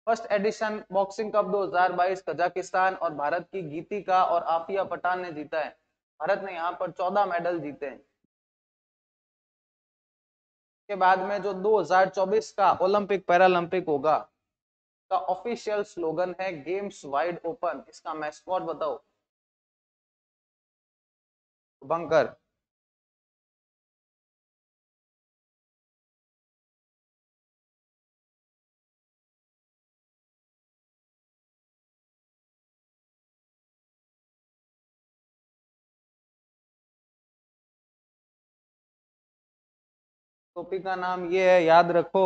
First edition boxing cup 2022 Kazakhstan और भारत की गीतिका और आफिया पठान ने जीता है। भारत ने यहाँ पर 14 मेडल जीते हैं। के बाद में जो 2024 का ओलंपिक पैरालंपिक होगा का ऑफिशियल स्लोगन है गेम्स वाइड ओपन इसका मैस्कॉट बताओ। बंकर टॉपिक का नाम ये है, याद रखो।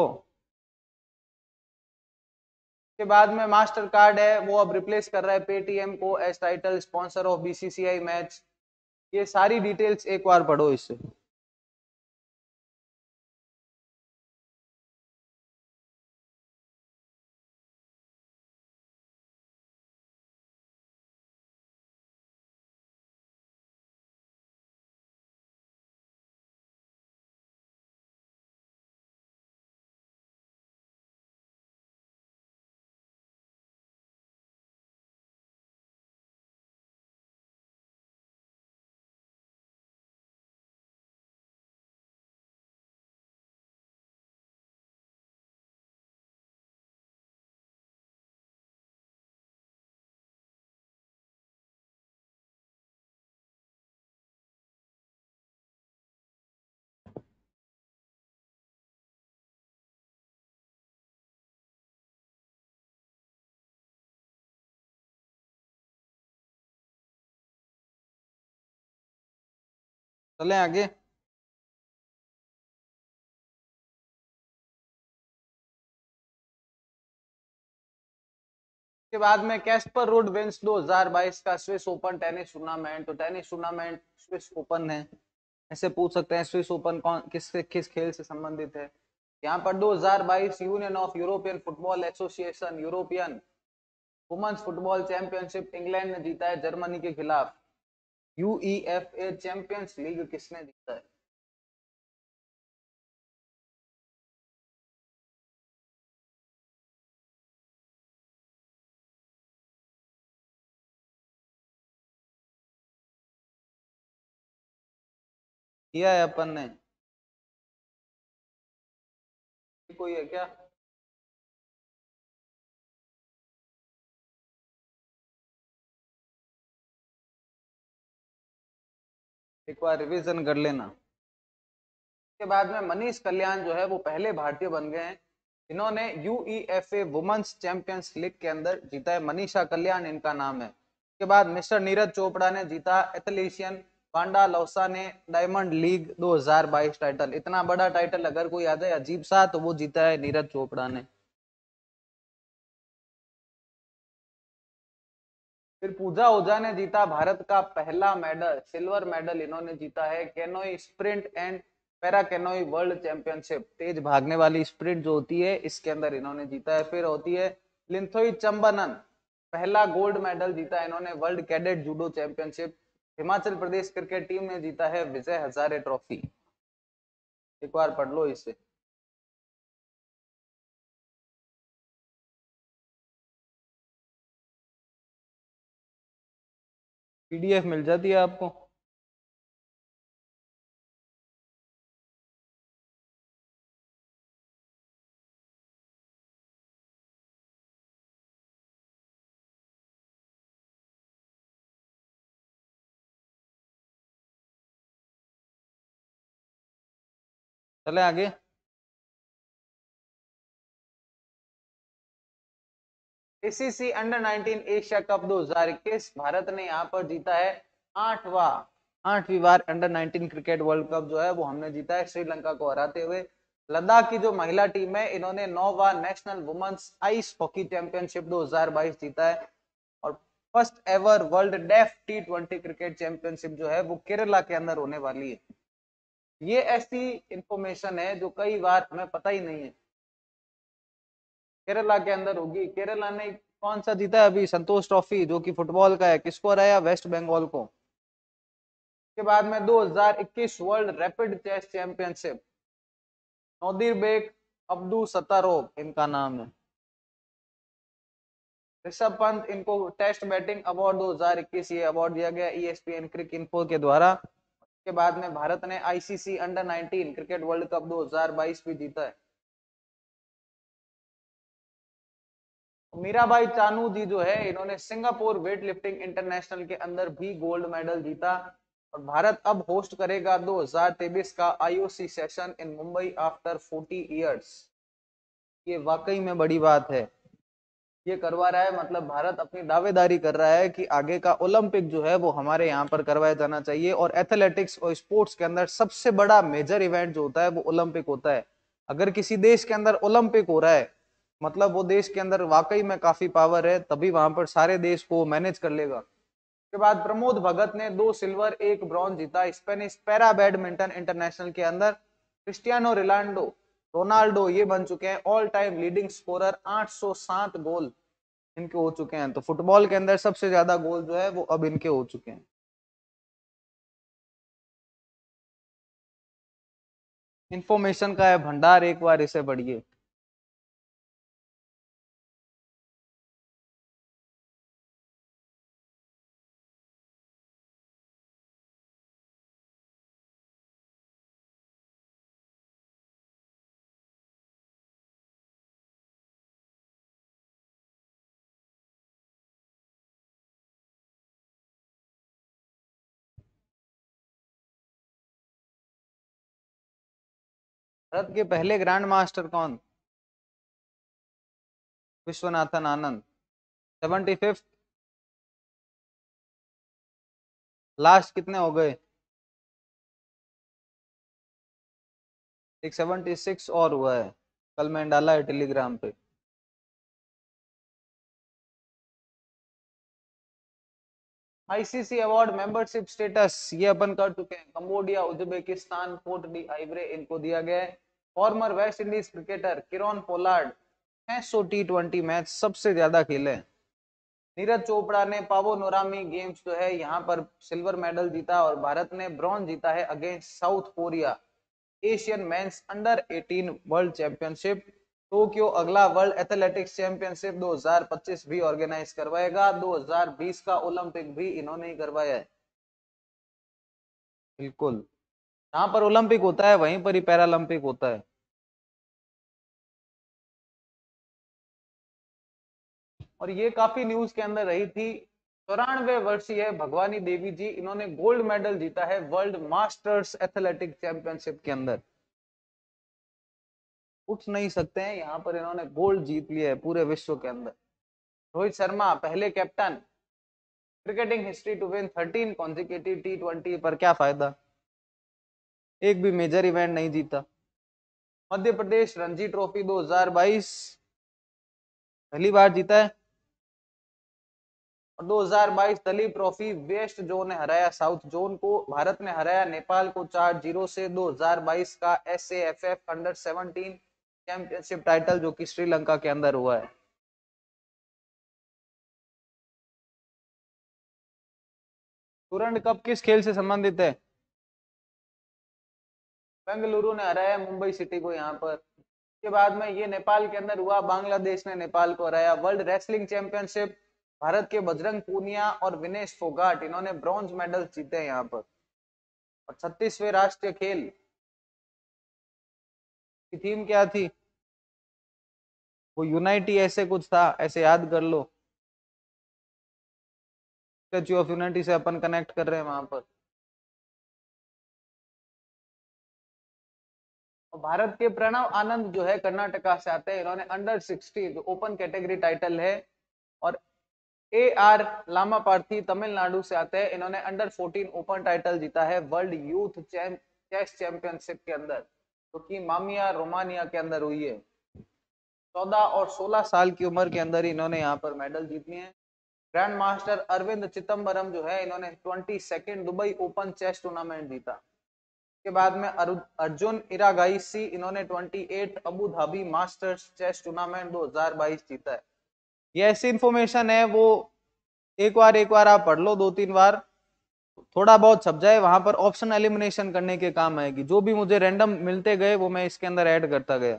के बाद में मास्टर कार्ड है, वो अब रिप्लेस कर रहा है पेटीएम को as title sponsor of BCCI match ये सारी डिटेल्स एक बार पढ़ो इससे। चले आगे। के बाद में कैस्पर रोड विंस 2022 का स्विस ओपन टेनिस टूर्नामेंट। तो टेनिस टूर्नामेंट स्विस ओपन है। ऐसे पूछ सकते हैं, स्विस ओपन कौन किस किस खेल से संबंधित है? यहाँ पर 2022 union of European football association, European women's football championship England ने जीता है जर्मनी के खिलाफ। यूईएफए चैंपियंस लीग किसने जीता है? किया है अपन ने? कोई है क्या? एक बार रिवीजन कर लेना। के बाद में मनीष कल्याण जो है, वो पहले भारतीय बन गए हैं। इन्होंने यूईएफए वुमेन्स चैंपियंस लीग के अंदर जीता है मनीषा कल्याण, इनका नाम है। उसके बाद मिस्टर नीरज चोपड़ा ने जीता एथलीशियन पांडा लौसा ने डायमंड लीग 2022 टाइटल इतना बड़ा टाइटल अगर कोई याद है, अजीब सा तो वो जीता है नीरज चोपड़ा ने। फिर पूजा ओझा ने जीता भारत का पहला मेडल, सिल्वर मेडल इन्होंने जीता है canoe sprint and para canoe world championship. तेज भागने वाली स्प्रिंट जो होती है, इसके अंदर इन्होंने जीता है। फिर होती है लिंथोई चंबनन, पहला गोल्ड मेडल जीता इन्होंने, world cadet judo championship. Himachal Pradesh cricket team ने जीता है विजय हजारे ट्रॉफी। एक बार पढ़ लो इसे। पीडीएफ मिल जाती है आपको। चले आगे। ACC under 19 Asia cup 2021 Bharat ने यहाँ पर जीता है आठवा, आठवीं बार अंडर 19 क्रिकेट वर्ल्ड कप जो है वो हमने जीता है श्रीलंका को हराते हुए। लद्दाख की जो महिला टीम है, इन्होंने नौवा national women's ice hockey championship 2022 जीता है और first ever world deaf T twenty cricket championship जो है वो केरला के अंदर होने वाली है। ये ऐसी इंफॉर्मेशन है जो कई बार हमें पता ही नहीं है। केरला के अंदर होगी। केरला ने कौन सा जीता है अभी? संतोष ट्रॉफी, जो कि फुटबॉल का है। किसको हराया? वेस्ट बंगाल को। के बाद में 2021 world rapid chess championship. Nodirbek Abdusattorov इनका नाम है। ऋषभ पंत, इनको टेस्ट बैटिंग अवार्ड 2021 ये अवार्ड दिया गया ईएसपीएन क्रिक इन्फो के द्वारा। के बाद में भारत ने ICC under 19 cricket world cup 2022 भी जीता है। मीराबाई चानू जी जो है, इन्होंने सिंगापुर वेट लिफ्टिंग इंटरनेशनल के अंदर भी गोल्ड मेडल जीता और भारत अब होस्ट करेगा 2023 का IOC session in Mumbai after 40 years ये वाकई में बड़ी बात है। ये करवा रहा है मतलब भारत अपनी दावेदारी कर रहा है कि आगे का ओलंपिक जो है, वो हमारे यहाँ पर करवाया जाना चाहिए और एथलेटिक्स और स्पोर्ट्स के अंदर सबसे बड़ा मेजर इवेंट जो होता है, वो ओलंपिक होता है। अगर किसी देश के अंदर ओलंपिक हो रहा है मतलब वो देश के अंदर वाकई में काफ़ी पावर है, तभी वहाँ पर सारे देश को मैनेज कर लेगा। उसके बाद प्रमोद भगत ने दो सिल्वर, एक ब्रॉन्ज जीता स्पेनिश पैरा बैडमिंटन इंटरनेशनल के अंदर। क्रिस्टियानो रिलांडो, रोनाल्डो ये बन चुके हैं all time leading scorer 807 goal इनके हो चुके हैं। तो फुटबॉल के अंदर सबसे ज़्यादा गोल जो है वो अब इनके हो चुके हैं। इंफॉर्मेशन का है भंडार, एक बार इसे बढ़िए भारत के पहले ग्रैंड मास्टर कौन? Viswanathan Anand. Seventy fifth. Last कितने हो गए? एक सेवेंटी सिक्स और हुआ है। कल मैंने डाला है टेलीग्राम पे। आईसीसी अवार्ड मेंबरशिप स्टेटस ये अपन कर चुके हैं। कंबोडिया उज्बेकिस्तान पोर्ट डी आइवरे इनको दिया गया है। Former West Indies cricketer Kieron Pollard T twenty match सबसे ज़्यादा खेले नीरज चोपड़ा ने पावो नोरामी गेम्स जो है, यहाँ पर सिल्वर मेडल जीता और भारत ने ब्रॉन्ज जीता है against South Korea Asian men's under 18 world championship Tokyo अगला वर्ल्ड एथलेटिक्स चैंपियनशिप 2025 भी ऑर्गेनाइज करवाएगा। 2020 का ओलंपिक भी इन्होंने ही करवाया है। बिल्कुल। जहाँ पर ओलंपिक होता है, वहीं पर ही पैरालंपिक होता है। और ये काफ़ी न्यूज़ के अंदर रही थी। चौरानवे वर्षीय भगवानी देवी जी, इन्होंने गोल्ड मेडल जीता है वर्ल्ड मास्टर्स एथलेटिक चैंपियनशिप के अंदर। उठ नहीं सकते हैं, यहाँ पर इन्होंने गोल्ड जीत लिया है पूरे विश्व के अंदर। रोहित शर्मा, पहले captain cricketing history to win 13 consecutive T twenty पर क्या फ़ायदा? एक भी मेजर इवेंट नहीं जीता। मध्य प्रदेश रणजी ट्रॉफी 2022 पहली बार जीता है। और 2022 दलीप ट्रॉफी वेस्ट जोन ने हराया। साउथ जोन को, भारत ने हराया। नेपाल को चार ज़ीरो से 2022 का S F F under seventeen championship title जो कि श्रीलंका के अंदर हुआ है। कप किस खेल से संबंधित है? बेंगलुरु ने हराया मुंबई सिटी को यहाँ पर। के बाद में ये नेपाल के अंदर हुआ। बांग्लादेश ने नेपाल को हराया। वर्ल्ड रेसलिंग चैंपियनशिप भारत के बजरंग पूनिया और विनेश फोगाट, इन्होंने ब्रॉन्ज मेडल जीते हैं यहाँ पर। और छत्तीसवें राष्ट्रीय खेल की थीम क्या थी? वो यूनाइटी ऐसे कुछ था, ऐसे याद कर लो। स्टेच्यू ऑफ़ यूनिटी से अपन कनेक्ट कर रहे हैं वहाँ पर। भारत के प्रणव आनंद जो है कर्नाटका से आते हैं। इन्होंने अंडर 60 ओपन कैटेगरी टाइटल है। और ए आर लामा पार्थी तमिलनाडु से आते हैं। इन्होंने अंडर 14 ओपन टाइटल जीता है वर्ल्ड यूथ चेस चैंपियनशिप के अंदर, जो कि मामिया रोमानिया के अंदर हुई है। चौदह और सोलह साल की उम्र के अंदर इन्होंने यहाँ पर मेडल जीत लिए हैं। ग्रैंड मास्टर अरविंद चिदम्बरम जो है, इन्होंने twenty second Dubai open chess tournament जीता। के बाद में अर्जुन इरागाइसी, इन्होंने 28 Abu Dhabi masters chess tournament 2022 जीता है। ये ऐसी इंफॉर्मेशन है, वो एक बार एक बार आप पढ़ लो, दो तीन बार, थोड़ा बहुत जाए, वहाँ पर ऑप्शन एलिमिनेशन करने के काम आएगी। जो भी मुझे रैंडम मिलते गए, वो मैं इसके अंदर ऐड करता गया।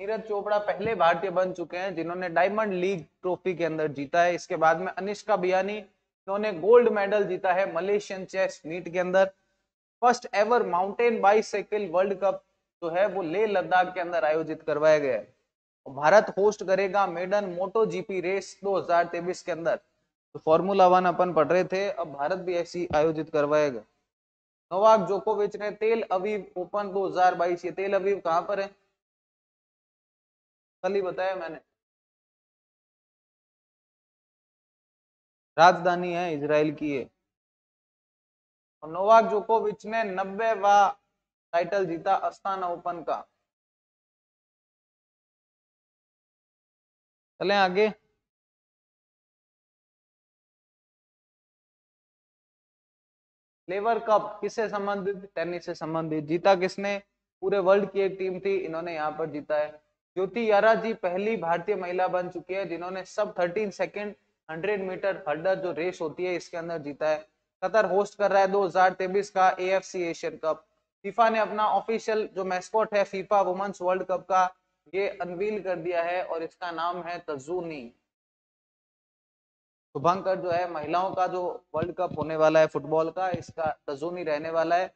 नीरज चोपड़ा पहले भारतीय बन चुके हैं, जिन्होंने डायमंड लीग ट्रॉफी के अंदर जीता है। इसके बाद में अनिष्का बियानी, इन्होंने गोल्ड मेडल जीता है मलेशियन चेस मीट के अंदर। First ever mountain bicycle world cup जो है वो लेह लद्दाख के अंदर आयोजित करवाया गया है। भारत होस्ट करेगा मेडन मोटो जीपी रेस 2023 के अंदर। तो फॉर्मूला वन अपन पढ़ रहे थे, अब भारत भी ऐसी आयोजित करवाएगा नोवाक जोकोविच ने तेल अवीव ओपन 2022 ये तेल अवीव कहाँ पर है? कल ही बताया मैंने। राजधानी है इसराइल की है और नोवाक जोकोविच ने नब्बेवा टाइटल जीता अस्ताना ओपन का। चले आगे। लेवर कप किससे संबंधित? टेनिस से संबंधित। जीता किसने? पूरे वर्ल्ड की एक टीम थी, इन्होंने यहाँ पर जीता है। ज्योति यारा जी पहली भारतीय महिला बन चुकी है, जिन्होंने सब 13 सेकंड 100 मीटर हर्डर जो रेस होती है, इसके अंदर जीता है। कतर होस्ट कर रहा है 2023 का एएफसी एशियन कप फीफा ने अपना ऑफिशियल जो मैस्कॉट है फीफा वुमेन्स वर्ल्ड कप का, ये अनवील कर दिया है और इसका नाम है तजूनी शुभंकर जो है, महिलाओं का जो वर्ल्ड कप होने वाला है फुटबॉल का, इसका तजूनी रहने वाला है।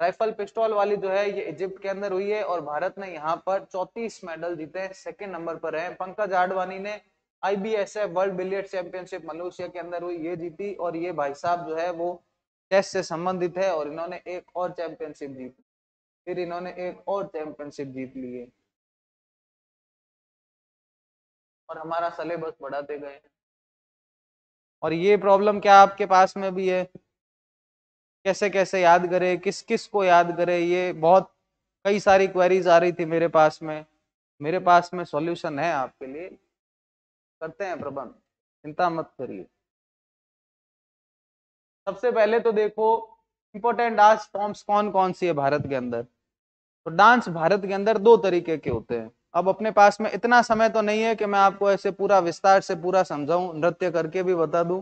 राइफल पिस्टॉल वाली जो है, ये इजिप्ट के अंदर हुई है और भारत ने यहाँ पर चौतीस मेडल जीते सेकेंड नंबर पर है। पंकज आडवाणी ने IBSF world billiard championship Malaysia के अंदर हुई ये जीती और ये भाई साहब जो है वो टेस्ट से संबंधित है और इन्होंने एक और चैंपियनशिप जीती फिर इन्होंने एक और चैंपियनशिप जीत ली है। और हमारा सिलेबस बढ़ाते गए और ये प्रॉब्लम क्या आपके पास में भी है? कैसे कैसे याद करे? किस किस को याद करे? ये बहुत कई सारी क्वेरीज आ रही थी मेरे पास में। मेरे पास में सॉल्यूशन है आपके लिए। करते हैं प्रबंध, चिंता मत करिए। सबसे पहले तो देखो इंपोर्टेंट डांस फॉर्म्स कौन कौन सी है भारत के अंदर? तो डांस भारत के अंदर दो तरीके के होते हैं। अब अपने पास में इतना समय तो नहीं है कि मैं आपको ऐसे पूरा विस्तार से पूरा समझाऊं, नृत्य करके भी बता दूँ।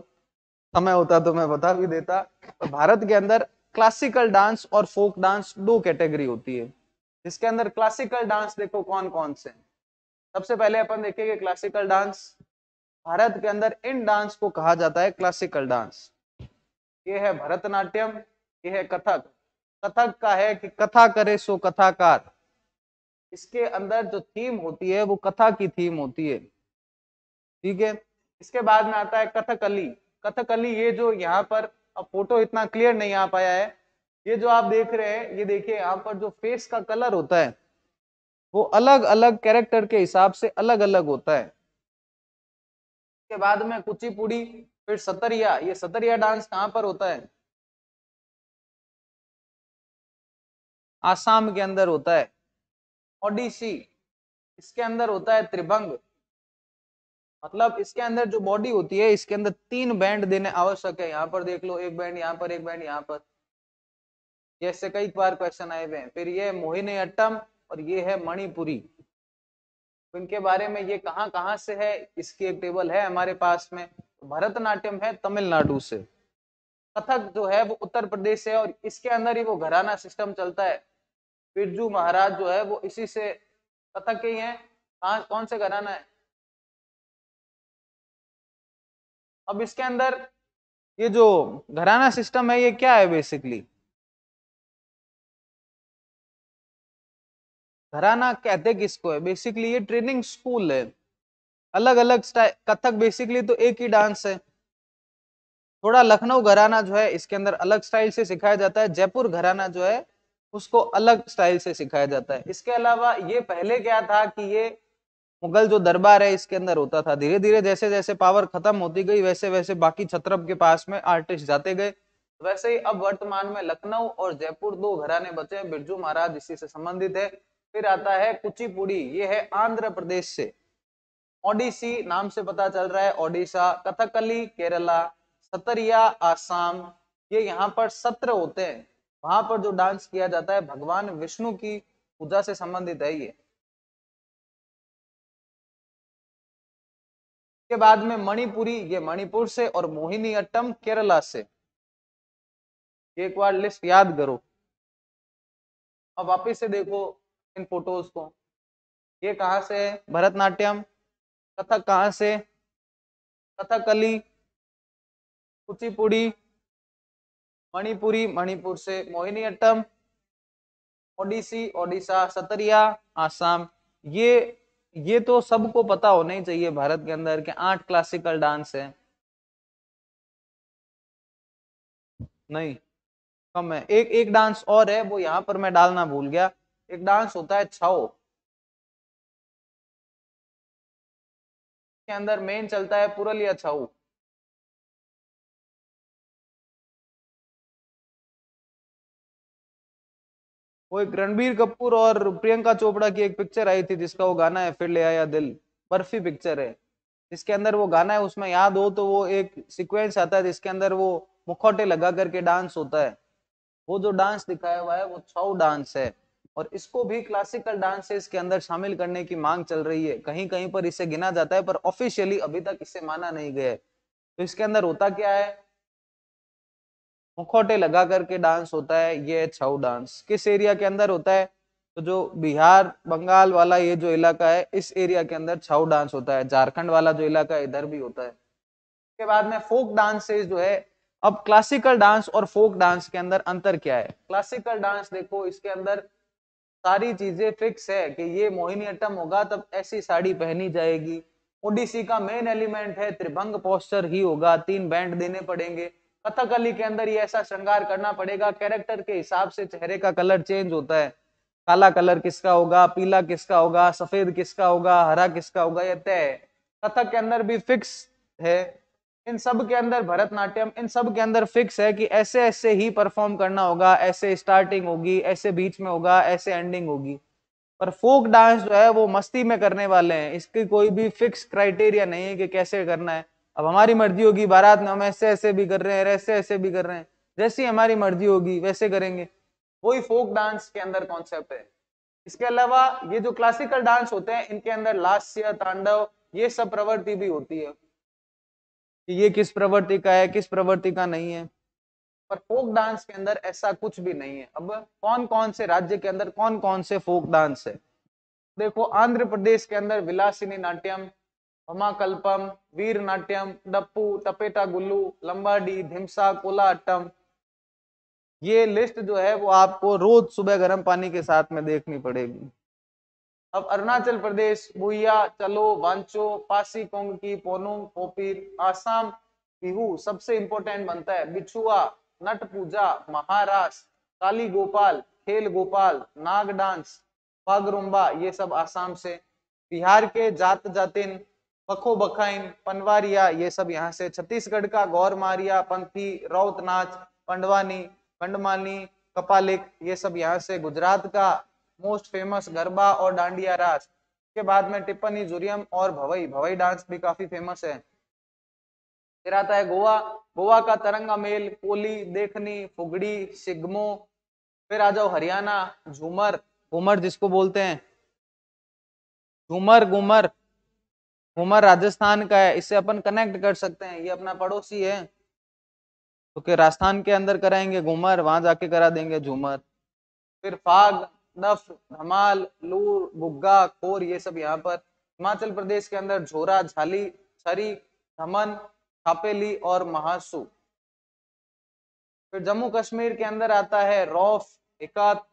समय होता तो मैं बता भी देता। तो भारत के अंदर क्लासिकल डांस और फोक डांस दो कैटेगरी होती है। इसके अंदर क्लासिकल डांस देखो कौन कौन से सबसे पहले अपन देखेंगे क्लासिकल डांस भारत के अंदर इन डांस को कहा जाता है क्लासिकल डांस ये है भरतनाट्यम, ये है कथक. कथक का है कि कथा करे सो कथाकार. इसके अंदर जो थीम होती है वो कथा की थीम होती है. ठीक है? इसके बाद में आता है कथकली. कथकली ये जो यहाँ पर, अब फ़ोटो इतना क्लियर नहीं आ पाया है. ये जो आप देख रहे हैं, ये देखिए यहाँ पर जो फेस का कलर होता है, वो अलग अलग कैरेक्टर के हिसाब से अलग अलग होता है. इसके बाद में कुचिपुड़ी, फिर सतरिया, ये सतरिया डांस कहाँ पर होता है? आसाम के अंदर होता है। ओडिसी, इसके अंदर होता है त्रिभंग। मतलब इसके अंदर जो बॉडी होती है, इसके अंदर तीन बैंड देने आवश्यक है। यहाँ पर देख लो, एक बैंड यहाँ पर एक बैंड यहाँ पर। जैसे कई बार क्वेश्चन आए हुए हैं। फिर ये मोहिनी अट्टम और ये है मणिपुरी। इनके बारे में ये कहाँ कहाँ से है, इसकी एक टेबल है हमारे पास में, भरतनाट्यम है तमिलनाडु से। कथक जो है वो उत्तर प्रदेश से और इसके अंदर ही वो घराना सिस्टम चलता है। बिरजू महाराज जो है वो इसी से कथक के ही है। कहा, कौन से घराना है? अब इसके अंदर ये जो घराना सिस्टम है ये क्या है बेसिकली घराना कहते किसको है? बेसिकली ये ट्रेनिंग स्कूल है। अलग अलग स्टाइल कथक बेसिकली तो एक ही डांस है। थोड़ा लखनऊ घराना जो है, इसके अंदर अलग स्टाइल से सिखाया जाता है। जयपुर घराना जो है, उसको अलग स्टाइल से सिखाया जाता है। इसके अलावा ये पहले क्या था कि ये मुगल जो दरबार है, इसके अंदर होता था। धीरे धीरे जैसे जैसे पावर खत्म होती गई वैसे वैसे बाकी छत्रप के पास में आर्टिस्ट जाते गए। वैसे ही अब वर्तमान में लखनऊ और जयपुर दो घराने बचे हैं। बिरजू महाराज इसी से संबंधित है। फिर आता है कुचिपुड़ी, ये है आंध्र प्रदेश से। ओडिसी नाम से पता चल रहा है, ओडिशा, कथकली, केरला, सतरिया, आसाम, ये यहाँ पर सत्र होते हैं। वहाँ पर जो डांस किया जाता है, भगवान विष्णु की पूजा से संबंधित है ये। के बाद में मणिपुरी, ये मणिपुर से और मोहिनी अट्टम केरला से। एक बार लिस्ट याद करो। अब वापिस से देखो इन फ़ोटोज़ को। ये कहा से? है भरतनाट्यम। कथक कहाँ से? कथकली। कुचिपुड़ी। मणिपुरी। मणिपुर से मोहिनी अट्टम ओडिसी। ओडिशा। सतरिया। आसाम। ये ये तो सबको पता होना ही चाहिए भारत के अंदर के आठ क्लासिकल डांस है। नहीं, कम है। एक एक डांस और है, वो यहाँ पर मैं डालना भूल गया। एक डांस होता है, छाओ। के अंदर मेन चलता है पुरलिया छाऊ वो एक रणबीर कपूर और प्रियंका चोपड़ा की एक पिक्चर आई थी, जिसका वो गाना है, फिर ले आया दिल। बर्फ़ी पिक्चर है। जिसके अंदर वो गाना है, उसमें याद हो तो वो एक सीक्वेंस आता है, जिसके अंदर वो मुखौटे लगा करके डांस होता है। वो जो डांस दिखाया हुआ है, वो छाऊ डांस है। और इसको भी क्लासिकल डांसेस के अंदर शामिल करने की मांग चल रही है। कहीं कहीं पर इसे गिना जाता है, पर ऑफिशियली अभी तक इसे माना नहीं गया है। तो इसके अंदर होता क्या है? मुखौटे लगा करके डांस होता है, ये छऊ डांस किस एरिया के अंदर होता है? तो जो बिहार, बंगाल वाला ये जो इलाका है, इस एरिया के अंदर छऊ डांस होता है। झारखंड वाला जो इलाका है, इधर भी होता है। उसके बाद में फोक डांस से जो है, अब क्लासिकल डांस और फोक डांस के अंदर अंतर क्या है? क्लासिकल डांस देखो, इसके अंदर सारी चीज़ें फिक्स है कि ये मोहिनी अट्टम होगा, तब ऐसी साड़ी पहनी जाएगी। ओडिसी का मेन एलिमेंट है, त्रिभंग पोस्टर ही होगा, तीन बैंड देने पड़ेंगे। कथकली के अंदर ये ऐसा श्रृंगार करना पड़ेगा कैरेक्टर के हिसाब से चेहरे का कलर चेंज होता है। काला कलर किसका होगा, पीला किसका होगा, सफ़ेद किसका होगा, हरा किसका होगा यह तय कथक के अंदर भी फिक्स है। इन सब के अंदर भरतनाट्यम, इन सब के अंदर फिक्स है कि ऐसे ऐसे ही परफॉर्म करना होगा, ऐसे स्टार्टिंग होगी, ऐसे बीच में होगा, ऐसे एंडिंग होगी। पर फोक डांस जो है, वो मस्ती में करने वाले हैं। इसकी कोई भी फिक्स क्राइटेरिया नहीं है कि कैसे करना है। अब हमारी मर्ज़ी होगी, बारात में हम ऐसे ऐसे भी कर रहे हैं, ऐसे ऐसे भी कर रहे हैं। जैसी हमारी मर्ज़ी होगी, वैसे करेंगे। वही फोक डांस के अंदर कॉन्सेप्ट है। इसके अलावा ये जो क्लासिकल डांस होते हैं, इनके अंदर लास्य, तांडव, ये सब प्रवृत्ति भी होती है। कि ये किस प्रवृत्ति का है, किस प्रवृत्ति का नहीं है। पर फोक डांस के अंदर ऐसा कुछ भी नहीं है। अब कौन कौन से राज्य के अंदर कौन कौन से फोक डांस है? देखो, आंध्र प्रदेश के अंदर विलासिनी नाट्यम हमाकल्पम वीर नाट्यम, डप्पू टपेटा गुल्लू, लंबाडी, धिमसा कोला अट्टम ये लिस्ट जो है वो आपको रोज सुबह गर्म पानी के साथ में देखनी पड़ेगी। अब अरुणाचल प्रदेश बुया चलो, वांचो, पासी, कोंगकी पोनुंग पोपीर, आसाम, बिहू, सबसे इंपॉर्टेंट बनता है। बिछुआ, नट पूजा, महाराष्ट्र, काली गोपाल, खेल गोपाल, नाग डांस पागरुम्बा ये सब आसाम से। बिहार के जात जातिन, बखो बखाइन, पनवारिया, ये सब यहाँ से। छत्तीसगढ़ का गौर मारिया, पंथी रौत नाच पंडवानी पंडमानी कपालिक, ये सब यहाँ से। गुजरात का मोस्ट फ़ेमस गरबा और डांडिया रास। के बाद में टिप्पणी, जुरियम और भवई। भवई डांस भी काफ़ी फ़ेमस है। फिर आता है गोवा। गोवा का तरंगा मेल, कोली, देखनी, फुगड़ी, सिगमो। फिर आ जाओ हरियाणा, झूमर। घूमर जिसको बोलते हैं। झूमर, घूमर। घूमर राजस्थान का है। इससे अपन कनेक्ट कर सकते हैं। ये अपना पड़ोसी है। तो राजस्थान के अंदर कराएँगे घूमर। वहाँ जाके करा देंगे झूमर। फिर फाग। नफ, धमाल, लूर, बुग्गा, खोर, ये सब यहाँ पर। हिमाचल प्रदेश के अंदर झोरा, झाली, छरी, धमन छापेली और महासु। फिर जम्मू कश्मीर के अंदर आता है रौफ इकात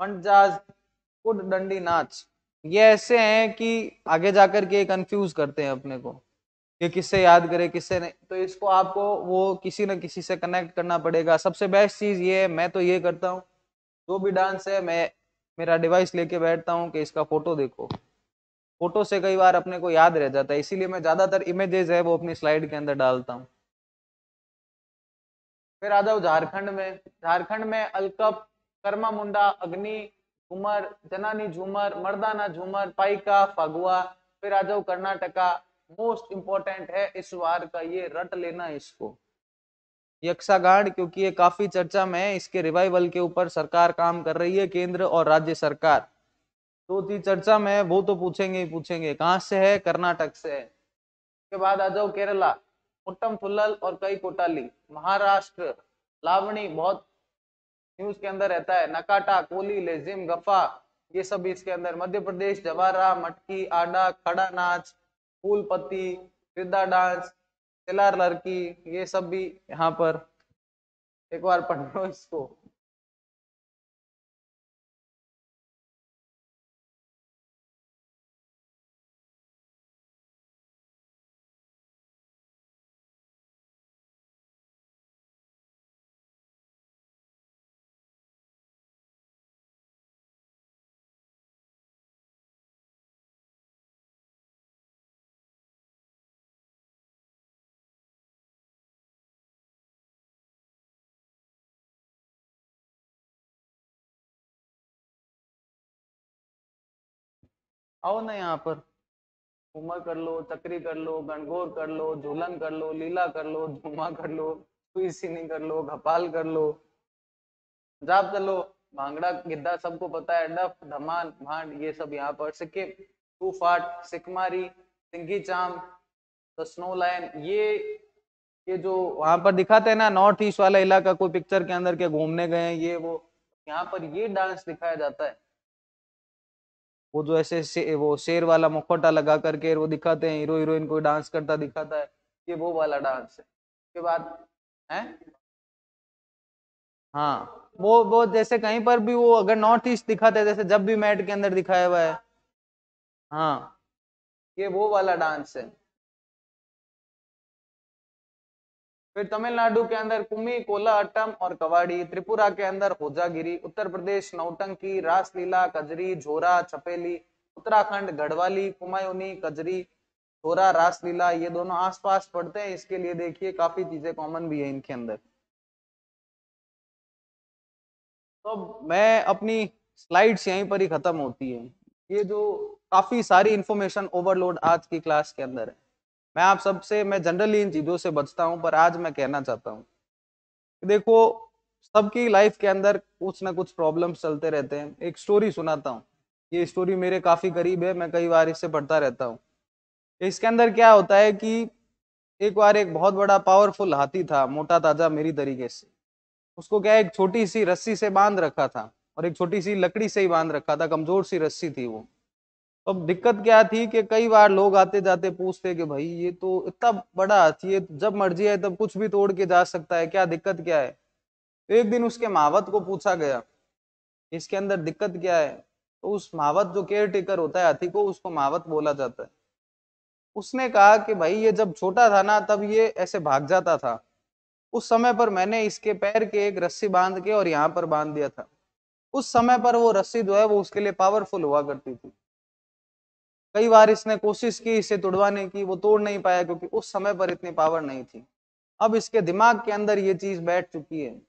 पंजाज कुड, डंडी, नाच। ये ऐसे हैं कि आगे जाकर के कंफ्यूज करते हैं अपने को। कि किससे याद करे, किससे नहीं। तो इसको आपको वो किसी न किसी से कनेक्ट करना पड़ेगा। सबसे बेस्ट चीज़ ये है, मैं तो ये करता हूँ। जो भी डांस है, मैं मेरा डिवाइस लेके बैठता हूँ कि इसका फ़ोटो देखो। फ़ोटो से कई बार अपने को याद रह जाता है, इसीलिए मैं ज़्यादातर इमेजेस है वो अपनी स्लाइड के अंदर डालता हूँ। फिर आ जाओ झारखंड में। झारखंड में अलकप, कर्मा मुंडा, अग्नि, झूमर, जनानी झूमर, मर्दाना झूमर, पाइका, फगुआ, फिर आ जाओ कर्नाटका। मोस्ट इंपॉर्टेंट है इस बार का ये रट लेना इसको। यक्षागाढ़ क्योंकि ये काफ़ी चर्चा में है, इसके रिवाइवल के ऊपर सरकार काम कर रही है, केंद्र और राज्य सरकार। तो चीज़ चर्चा में वो तो पूछेंगे ही पूछेंगे, कहाँ से है, कर्नाटक से है। उसके बाद आ जाओ केरला मुट्टम फुल्लल और कई कोटाली, महाराष्ट्र, लावणी, बहुत न्यूज़ के अंदर रहता है, नकाटा, कोली, लेजिम, गफा, ये सब इसके अंदर, मध्य प्रदेश जवारा मटकी, आडा, खड़ा नाच फूल पत्ती डांस लड़की ये सब भी यहाँ पर एक बार पढ़ लो इसको। आओ ना यहाँ पर। उमर कर लो, चक्री कर लो, गणगौर कर लो, झूलन कर लो, लीला कर लो, झूमा कर लो सुई सीनी कर लो, घपाल कर लो। जाप कर लो। भांगड़ा गिद्दा सबको पता है, डफ धमान भांड, ये सब यहाँ पर। सिक्के टू फाट, सिकमारी, सिंगी चाम, द स्नो लाइन ये ये जो वहाँ पर दिखाते हैं ना, नॉर्थ ईस्ट वाला इलाका, कोई पिक्चर के अंदर के घूमने गए हैं, ये वो, यहाँ पर ये डांस दिखाया जाता है। वो जो ऐसे से, वो शेर वाला मुखौटा लगा करके वो दिखाते हैं हीरो हीरोइन को डांस करता दिखाता है ये वो वाला डांस है। उसके बाद है? हाँ वो वो जैसे कहीं पर भी वो अगर नॉर्थ ईस्ट दिखाते हैं जैसे जब भी मैट के अंदर दिखाया हुआ है हाँ ये वो वाला डांस है। फिर तमिलनाडु के अंदर कुमी कोला अट्टम और कवाड़ी, त्रिपुरा के अंदर होजागिरी उत्तर प्रदेश, नौटंकी, रासलीला, कजरी, झोरा छपेली उत्तराखंड, गढ़वाली कुमायूनी कजरी, झोरा, रासलीला, ये दोनों आसपास पड़ते हैं। इसके लिए देखिए, काफ़ी चीज़ें कॉमन भी है इनके अंदर। तो मैं अपनी स्लाइड्स यहीं पर ही खत्म होती है। ये जो काफ़ी सारी इंफॉर्मेशन ओवरलोड आज की क्लास के अंदर है। मैं आप सबसे, मैं जनरली इन चीज़ों से बचता हूँ, पर आज मैं कहना चाहता हूँ देखो, सबकी लाइफ के अंदर कुछ ना कुछ प्रॉब्लम्स चलते रहते हैं। एक स्टोरी सुनाता हूँ। ये स्टोरी मेरे काफ़ी करीब है, मैं कई बार इससे पढ़ता रहता हूँ। इसके अंदर क्या होता है कि एक बार एक बहुत बड़ा पावरफुल हाथी था, मोटा ताज़ा मेरी तरीके से। उसको क्या एक छोटी सी रस्सी से बाँध रखा था और एक छोटी सी लकड़ी से ही बाँध रखा था, कमज़ोर सी रस्सी थी वो। अब दिक्कत क्या थी कि कई बार लोग आते जाते पूछते कि भाई, ये तो इतना बड़ा हाथी है जब मर्ज़ी है तब कुछ भी तोड़ के जा सकता है, क्या दिक्कत क्या है? तो एक दिन उसके महावत को पूछा गया, इसके अंदर दिक्कत क्या है? तो उस महावत जो केयर टेकर होता है हाथी को, उसको महावत बोला जाता है। उसने कहा कि भाई, ये जब छोटा था ना, तब ये ऐसे भाग जाता था। उस समय पर मैंने इसके पैर के एक रस्सी बाँध के और यहाँ पर बाँध दिया था। उस समय पर वो रस्सी जो है वो उसके लिए पावरफुल हुआ करती थी। कई बार इसने कोशिश की, इसे तोड़वाने की, वो तोड़ नहीं पाया क्योंकि उस समय पर इतनी पावर नहीं थी। अब इसके दिमाग के अंदर ये चीज़ बैठ चुकी है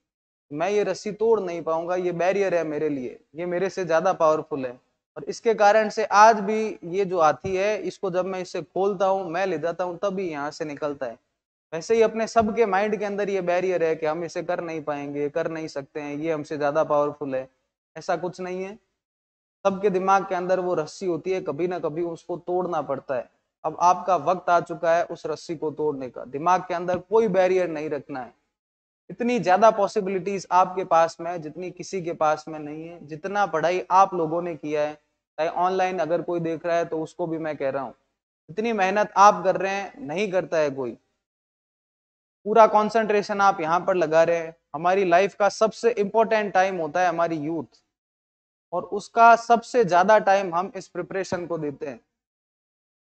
मैं ये रस्सी तोड़ नहीं पाऊँगा, ये बैरियर है मेरे लिए, ये मेरे से ज़्यादा पावरफुल है। और इसके कारण से आज भी ये जो आती है, इसको जब मैं इसे खोलता हूँ, मैं ले जाता हूँ, तभी यहाँ से निकलता है। वैसे ही अपने सबके माइंड के अंदर ये बैरियर है कि हम इसे कर नहीं पाएँगे, कर नहीं सकते हैं, ये हमसे ज़्यादा पावरफुल है, ऐसा कुछ नहीं है। सबके दिमाग के अंदर वो रस्सी होती है, कभी ना कभी उसको तोड़ना पड़ता है। अब आपका वक्त आ चुका है उस रस्सी को तोड़ने का। दिमाग के अंदर कोई बैरियर नहीं रखना है। इतनी ज़्यादा पॉसिबिलिटीज आपके पास में जितनी किसी के पास में नहीं है। जितना पढ़ाई आप लोगों ने किया है, चाहे ऑनलाइन अगर कोई देख रहा है तो उसको भी मैं कह रहा हूँ। इतनी मेहनत आप कर रहे हैं, नहीं करता है कोई। पूरा कंसंट्रेशन आप यहाँ पर लगा रहे हैं। हमारी लाइफ का सबसे इंपॉर्टेंट टाइम होता है हमारी यूथ और उसका सबसे ज़्यादा टाइम हम इस प्रिपरेशन को देते हैं।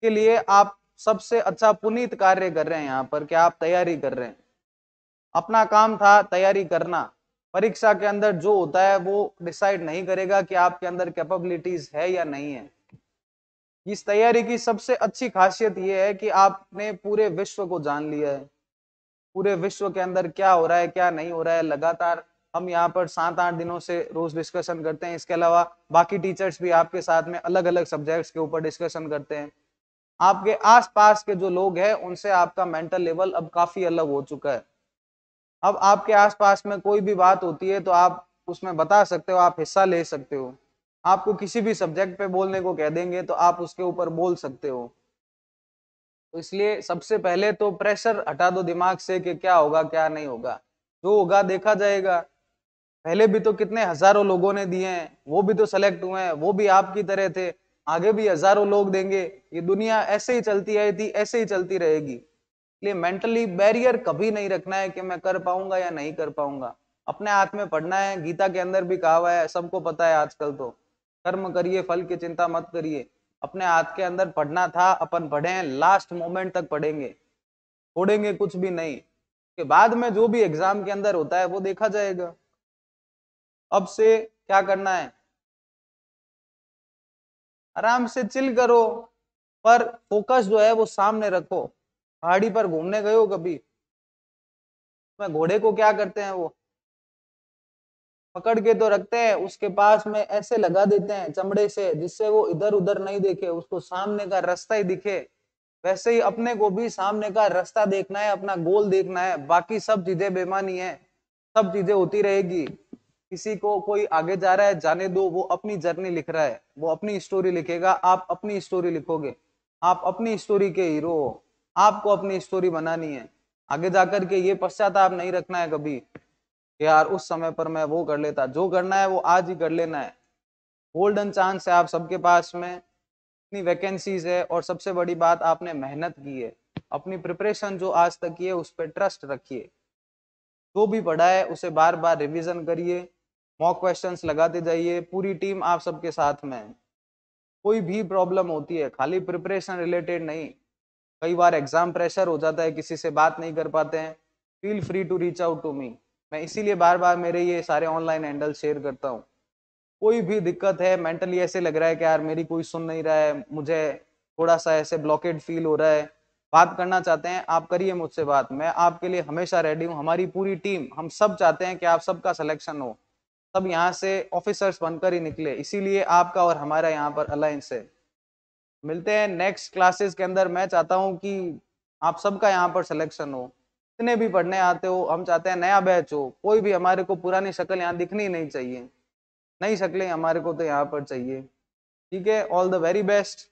के लिए आप सबसे अच्छा पुनीत कार्य कर रहे हैं यहाँ पर, क्या आप तैयारी कर रहे हैं? अपना काम था तैयारी करना। परीक्षा के अंदर जो होता है वो डिसाइड नहीं करेगा कि आपके अंदर कैपेबिलिटीज है या नहीं है। इस तैयारी की सबसे अच्छी खासियत यह है कि आपने पूरे विश्व को जान लिया है। पूरे विश्व के अंदर क्या हो रहा है, क्या नहीं हो रहा है, लगातार हम यहाँ पर सात आठ दिनों से रोज डिस्कशन करते हैं। इसके अलावा बाकी टीचर्स भी आपके साथ में अलग अलग सब्जेक्ट्स के ऊपर डिस्कशन करते हैं। आपके आसपास के जो लोग हैं, उनसे आपका मेंटल लेवल अब काफ़ी अलग हो चुका है। अब आपके आसपास में कोई भी बात होती है तो आप उसमें बता सकते हो, आप हिस्सा ले सकते हो। आपको किसी भी सब्जेक्ट पे बोलने को कह देंगे तो आप उसके ऊपर बोल सकते हो। तो इसलिए सबसे पहले तो प्रेशर हटा दो दिमाग से कि क्या होगा, क्या नहीं होगा। जो होगा, देखा जाएगा। पहले भी तो कितने हज़ारों लोगों ने दिए हैं, वो भी तो सेलेक्ट हुए हैं, वो भी आपकी तरह थे, आगे भी हज़ारों लोग देंगे। ये दुनिया ऐसे ही चलती आई थी ऐसे ही चलती रहेगी। इसलिए मेंटली बैरियर कभी नहीं रखना है कि मैं कर पाऊँगा या नहीं कर पाऊँगा। अपने हाथ में पढ़ना है, गीता के अंदर भी कहा हुआ है, सबको पता है आजकल तो। कर्म करिए, फल की चिंता मत करिए। अपने हाथ के अंदर पढ़ना था, अपन पढ़े लास्ट मोमेंट तक पढ़ेंगे। छोड़ेंगे कुछ भी नहीं। के बाद में जो भी एग्ज़ाम के अंदर होता है, वो देखा जाएगा। अब से क्या करना है? आराम से चिल करो, पर फोकस जो है वो सामने रखो। पहाड़ी पर घूमने गए हो कभी? मैं घोड़े को क्या करते हैं वो? पकड़ के तो रखते हैं, उसके पास में ऐसे लगा देते हैं चमड़े से, जिससे वो इधर उधर नहीं देखे, उसको सामने का रास्ता ही दिखे। वैसे ही अपने को भी सामने का रास्ता देखना है, अपना गोल देखना है। बाकी सब चीज़ें बेमानी है, सब चीज़ें होती रहेगी। किसी को कोई आगे जा रहा है, जाने दो, वो अपनी जर्नी लिख रहा है, वो अपनी स्टोरी लिखेगा, आप अपनी स्टोरी लिखोगे। आप अपनी स्टोरी के हीरो हो, आपको अपनी स्टोरी बनानी है। आगे जाकर के ये पश्चाताप नहीं रखना है कभी यार उस समय पर मैं वो कर लेता। जो करना है, वो आज ही कर लेना है। गोल्डन चांस है आप सबके पास में। इतनी वैकेंसीज है और सबसे बड़ी बात, आपने मेहनत की है। अपनी प्रिपरेशन जो आज तक की है, उस पर ट्रस्ट रखिए। जो भी पढ़ा है, उसे बार बार रिविजन करिए। मॉक क्वेश्चंस लगाते जाइए, पूरी टीम आप सबके साथ में कोई भी प्रॉब्लम होती है, खाली प्रिपरेशन रिलेटेड नहीं। कई बार एग्ज़ाम प्रेशर हो जाता है, किसी से बात नहीं कर पाते हैं। Feel free to reach out to me मैं इसीलिए बार बार मेरे ये सारे ऑनलाइन हैंडल शेयर करता हूँ। कोई भी दिक्कत है मेंटली ऐसे लग रहा है कि यार मेरी कोई सुन नहीं रहा है, मुझे थोड़ा सा ऐसे ब्लॉकेड फील हो रहा है। बात करना चाहते हैं, आप करिए मुझसे बात। मैं आपके लिए हमेशा रेडी हूँ। हमारी पूरी टीम हम सब चाहते हैं कि आप सबका सिलेक्शन हो। सब यहाँ से ऑफिसर्स बनकर ही निकले। इसीलिए आपका और हमारा यहाँ पर अलायंस है। मिलते हैं नेक्स्ट क्लासेस के अंदर। मैं चाहता हूँ कि आप सबका यहाँ पर सिलेक्शन हो। जितने भी पढ़ने आते हो, हम चाहते हैं नया बैच हो। कोई भी हमारे को पुरानी शक्ल यहाँ दिखनी नहीं चाहिए। नई शक्लें हमारे को तो यहाँ पर चाहिए। ठीक है ऑल द वेरी बेस्ट